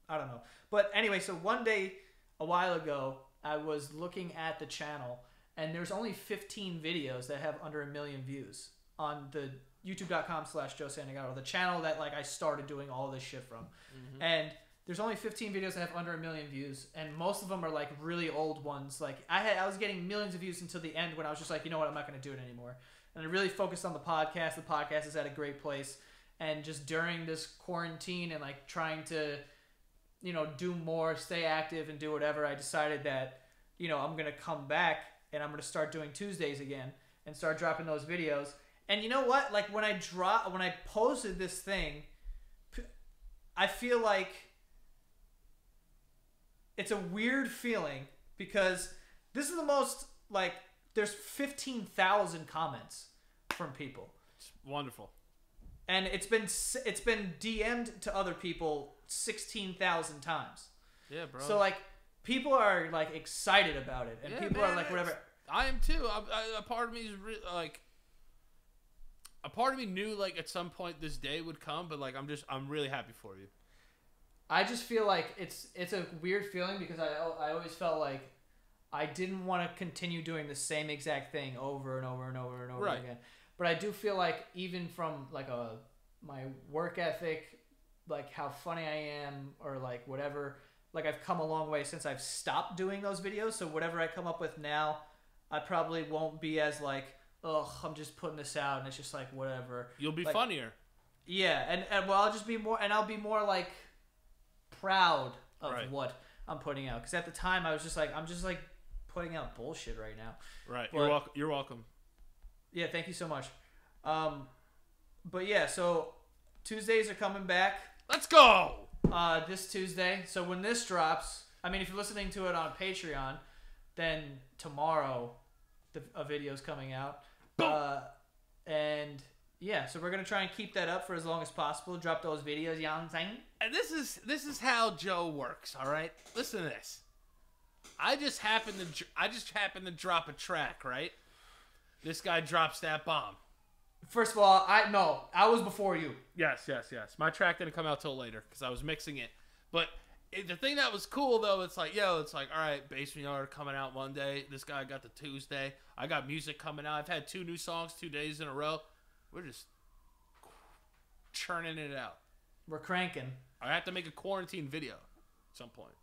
I don't know. But anyway, so one day, a while ago, I was looking at the channel, and there's only 15 videos that have under a million views on the youtube.com slash joe santagato the channel that like i started doing all this shit from. Mm-hmm. And there's only 15 videos that have under a million views and most of them are like really old ones. Like i had i was getting millions of views until the end when i was just like you know what? I'm not going to do it anymore. And i really focused on the podcast. The podcast is at a great place. And just during this quarantine and like trying to you know do more stay active and do whatever i decided that you know i'm going to come back and i'm going to start doing tuesdays again and start dropping those videos. And you know what? Like when i drop when i posted this thing I feel like it's a weird feeling because this is the most like there's 15,000 comments from people. It's wonderful. And it's been it's been DM'd to other people 16,000 times. Yeah, bro. So like people are like excited about it and Yeah, people man, are like whatever. I am too. I, I, a part of me is re- like, a part of me knew like at some point this day would come, but like I'm just I'm really happy for you. I just feel like it's it's a weird feeling because I I always felt like I didn't want to continue doing the same exact thing over and over and over and over Right. again. But I do feel like even from like a my work ethic, like how funny I am or like whatever, like I've come a long way since I've stopped doing those videos. So whatever I come up with now, I probably won't be as like, oh, I'm just putting this out and it's just like whatever. You'll be Like- funnier. Yeah, and, and well, I'll just be more, and I'll be more like proud of Right. what I'm putting out. Because at the time, I was just like, I'm just like putting out bullshit right now. Right. But- you're welcome. You're welcome. Yeah, thank you so much. Um, but yeah, so Tuesdays are coming back Let's go. uh, this Tuesday. So when this drops, I mean, if you're listening to it on Patreon, then tomorrow the, a video's coming out. Boom. Uh, and yeah, so we're gonna try and keep that up for as long as possible. Drop those videos, you know what I'm saying? And this is this is how Joe works. All right. Listen to this. I just happen to I just happen to drop a track. Right. This guy drops that bomb. First of all, I no, I was before you. Yes, yes, yes. My track didn't come out till later because I was mixing it. But it, the thing that was cool though, it's like, yo, it's like, all right, Basement Yard coming out Monday. This guy got the Tuesday. I got music coming out. I've had two new songs two days in a row. We're just churning it out. We're cranking. I have to make a quarantine video at some point.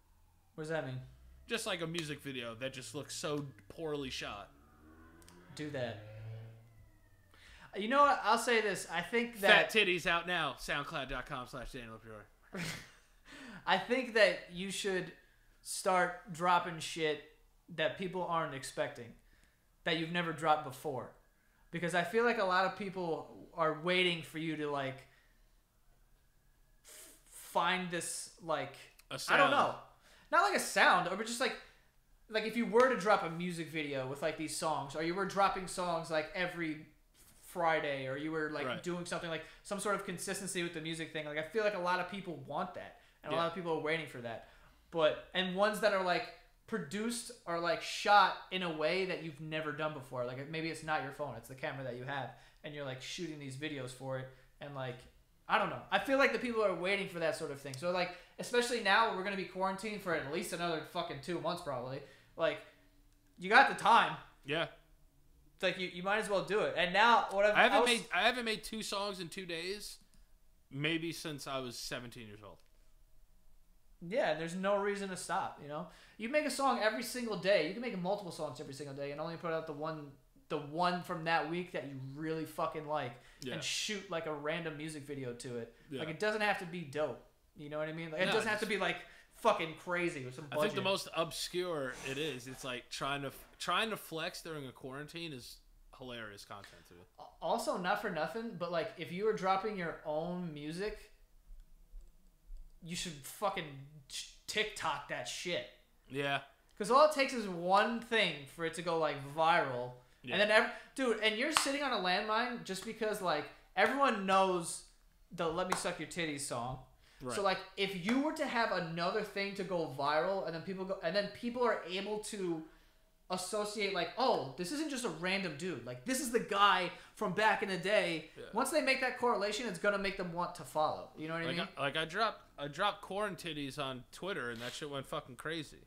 What does that mean? Just like a music video that just looks so poorly shot. Do that. You know what? I'll say this. I think that Fat titties out now. SoundCloud.com slash Daniel Pure. I think that you should start dropping shit that people aren't expecting, that you've never dropped before. because I feel like a lot of people are waiting for you to like f- find this like I don't know, not like a sound, or just like like if you were to drop a music video with like these songs, or you were dropping songs like every Friday, or you were like Right. doing something like some sort of consistency with the music thing. Like I feel like a lot of people want that, and a lot of people are waiting for that. But and ones that are like produced or like shot in a way that you've never done before. Like maybe it's not your phone, it's the camera that you have, and you're like shooting these videos for it, and like I don't know. I feel like the people are waiting for that sort of thing. So like, especially now we're gonna be quarantined for at least another fucking two months probably. Like, you got the time. Yeah. It's like you, you might as well do it. And now what I've, I haven't was- made I haven't made two songs in two days, maybe since I was 17 years old. Yeah, and there's no reason to stop. You know, you make a song every single day. You can make multiple songs every single day, and only put out the one, the one from that week that you really fucking like, Yeah. and shoot like a random music video to it. Yeah. Like it doesn't have to be dope. You know what I mean? Like, it No, doesn't have to be like fucking crazy with some I think the most obscure it is. It's like trying to trying to flex during a quarantine is hilarious content too. also not for nothing, but like if you were dropping your own music, you should fucking TikTok that shit. Yeah. Because all it takes is one thing for it to go like viral, Yeah. and then ev- dude, and you're sitting on a landmine just because like everyone knows the "Let Me Suck Your Titties" song. Right. So like, if you were to have another thing to go viral, and then people go, and then people are able to associate like, oh, this isn't just a random dude. Like this is the guy from back in the day. Yeah. Once they make that correlation, it's gonna make them want to follow. You know what I mean? I, like I dropped I dropped corn titties on Twitter and that shit went fucking crazy.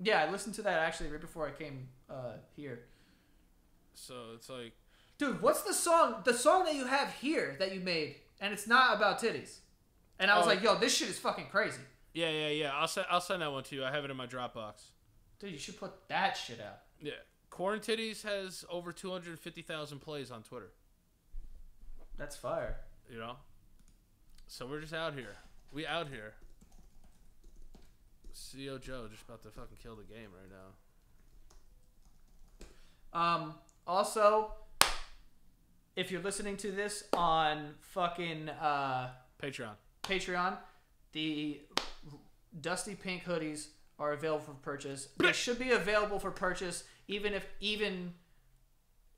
yeah, I listened to that actually right before I came uh, here. So it's like Dude, what's the song? The song that you have here that you made, and it's not about titties. And I was Oh. like, yo, this shit is fucking crazy. yeah yeah yeah. I'll send I'll send that one to you. I have it in my Dropbox. Dude, you should put that shit out. Yeah. Corn titties has over 250,000 plays on Twitter. That's fire. You know. So we're just out here. We out here. CEO Joe just about to fucking kill the game right now. Um, also, if you're listening to this on fucking uh, Patreon. Patreon, the Dusty Pink hoodies are available for purchase. They should be available for purchase even if even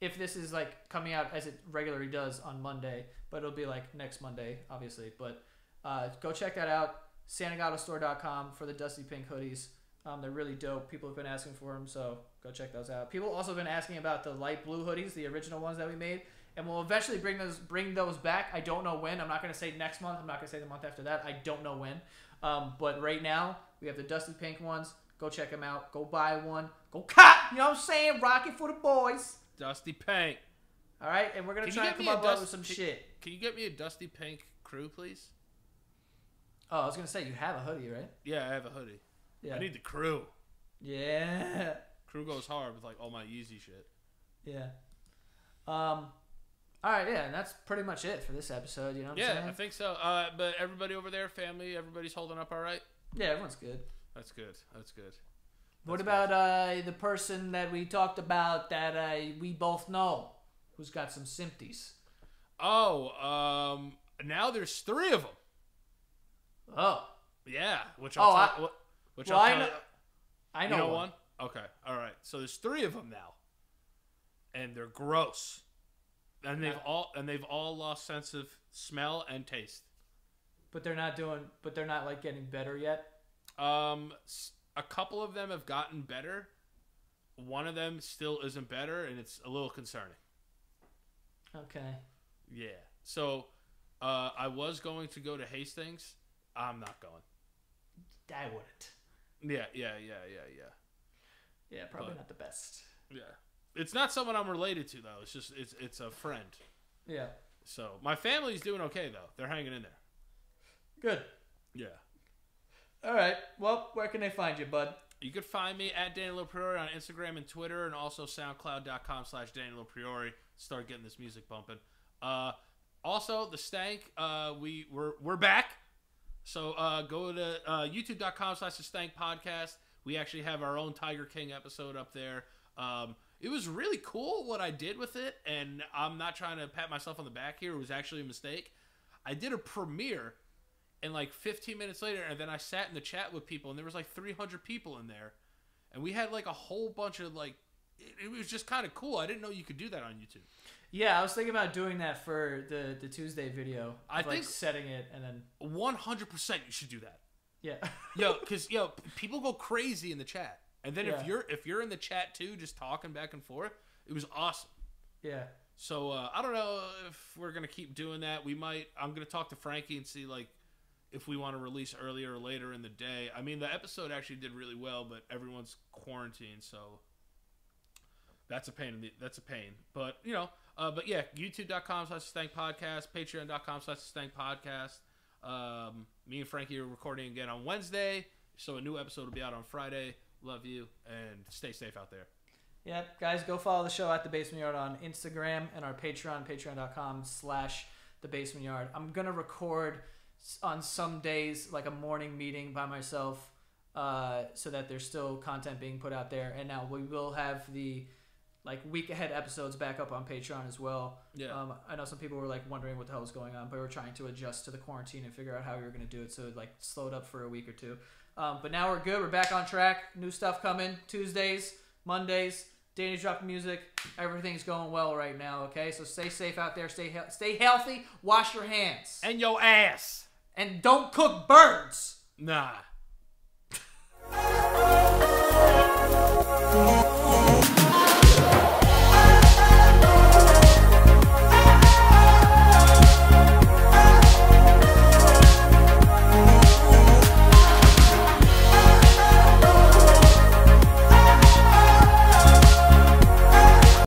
if this is like coming out as it regularly does on Monday, but it'll be like next Monday, obviously. But uh, go check that out. SantagatoStore.com for the Dusty Pink hoodies. Um, they're really dope. People have been asking for them, so go check those out. People also have been asking about the light blue hoodies, the original ones that we made, and we'll eventually bring those bring those back. I don't know when. I'm not gonna say next month. I'm not gonna say the month after that. I don't know when. Um, but right now we have the Dusty Pink ones. Go check them out. Go buy one. Go cop. You know what I'm saying? Rock it for the boys. Dusty Pink. All right, and we're gonna Can try me come up Dust- with some can- shit. Can you get me a Dusty Pink crew, please? Oh, I was gonna say you have a hoodie, right? Yeah, I have a hoodie. Yeah. I need the crew. yeah. Crew goes hard with like all my Yeezy shit. Yeah. Um. All right, yeah, and that's pretty much it for this episode. You know what I'm Yeah, saying? I think so. Uh, but everybody over there, family, everybody's holding up all right. yeah, everyone's good. That's good. That's good. What That's about uh, the person that we talked about that uh, we both know, who's got some symptoms? Oh, um, now there's three of them. Oh, Yeah, which Oh, I'll I- tell, what, which well, I'll I tell know- you- I You know, know one. one? Okay. All right. So there's three of them now, and they're gross, and they've all and they've all lost sense of smell and taste. but they're not doing. But they're not like getting better yet. Um, a couple of them have gotten better. One of them still isn't better, and it's a little concerning. Okay. Yeah. So, uh, I was going to go to Hastings. I'm not going. I wouldn't. Yeah, yeah, yeah, yeah, yeah. Yeah, probably But- not the best. Yeah. It's not someone I'm related to though. It's just it's it's a friend. Yeah. So my family's doing okay though. They're hanging in there. Good. Yeah. All right. Well, where can they find you, bud? You could find me at Daniel Lopriore on Instagram and Twitter, and also SoundCloud.com slash Daniel Lopriore. Start getting this music bumping. Uh, also, the Stank, uh, we we're we're back. So uh, go to uh, YouTube.com slash the Stank Podcast. We actually have our own Tiger King episode up there. Um, it was really cool what I did with it, and I'm not trying to pat myself on the back here. It was actually a mistake. I did a premiere, and like 15 minutes later, and then I sat in the chat with people, and there was like 300 people in there, and we had like a whole bunch of like. It, it was just kind of cool. I didn't know you could do that on YouTube. Yeah, I was thinking about doing that for the the Tuesday video. I like think- setting it and then 100% you should do that. yeah. yo, because yo, people go crazy in the chat, and then Yeah. if you're if you're in the chat too, just talking back and forth, it was awesome. yeah. So uh, I don't know if we're gonna keep doing that. We might. I'm gonna talk to Frankie and see like if we want to release earlier or later in the day. I mean, the episode actually did really well, but everyone's quarantined, so that's a pain. In the, that's a pain. But you know, uh, but yeah, YouTube.com slash Stank Podcast, Patreon.com slash Stank Podcast. Um, me and Frankie are recording again on Wednesday, so a new episode will be out on Friday. Love you and stay safe out there. Yeah, guys, go follow the show at the Basement Yard on Instagram and our Patreon, patreon.com slash the Basement Yard. I'm gonna record on some days like a morning meeting by myself, uh, so that there's still content being put out there. And now we will have the like week ahead episodes back up on Patreon as well. Yeah. Um, I know some people were like wondering what the hell was going on, but we are trying to adjust to the quarantine and figure out how we were going to do it. So it like slowed up for a week or two. Um, but now we're good. We're back on track. New stuff coming Tuesdays, Mondays. Danny's dropping music. Everything's going well right now. Okay, so stay safe out there. Stay he stay healthy. Wash your hands and your ass. And don't cook birds. Nah.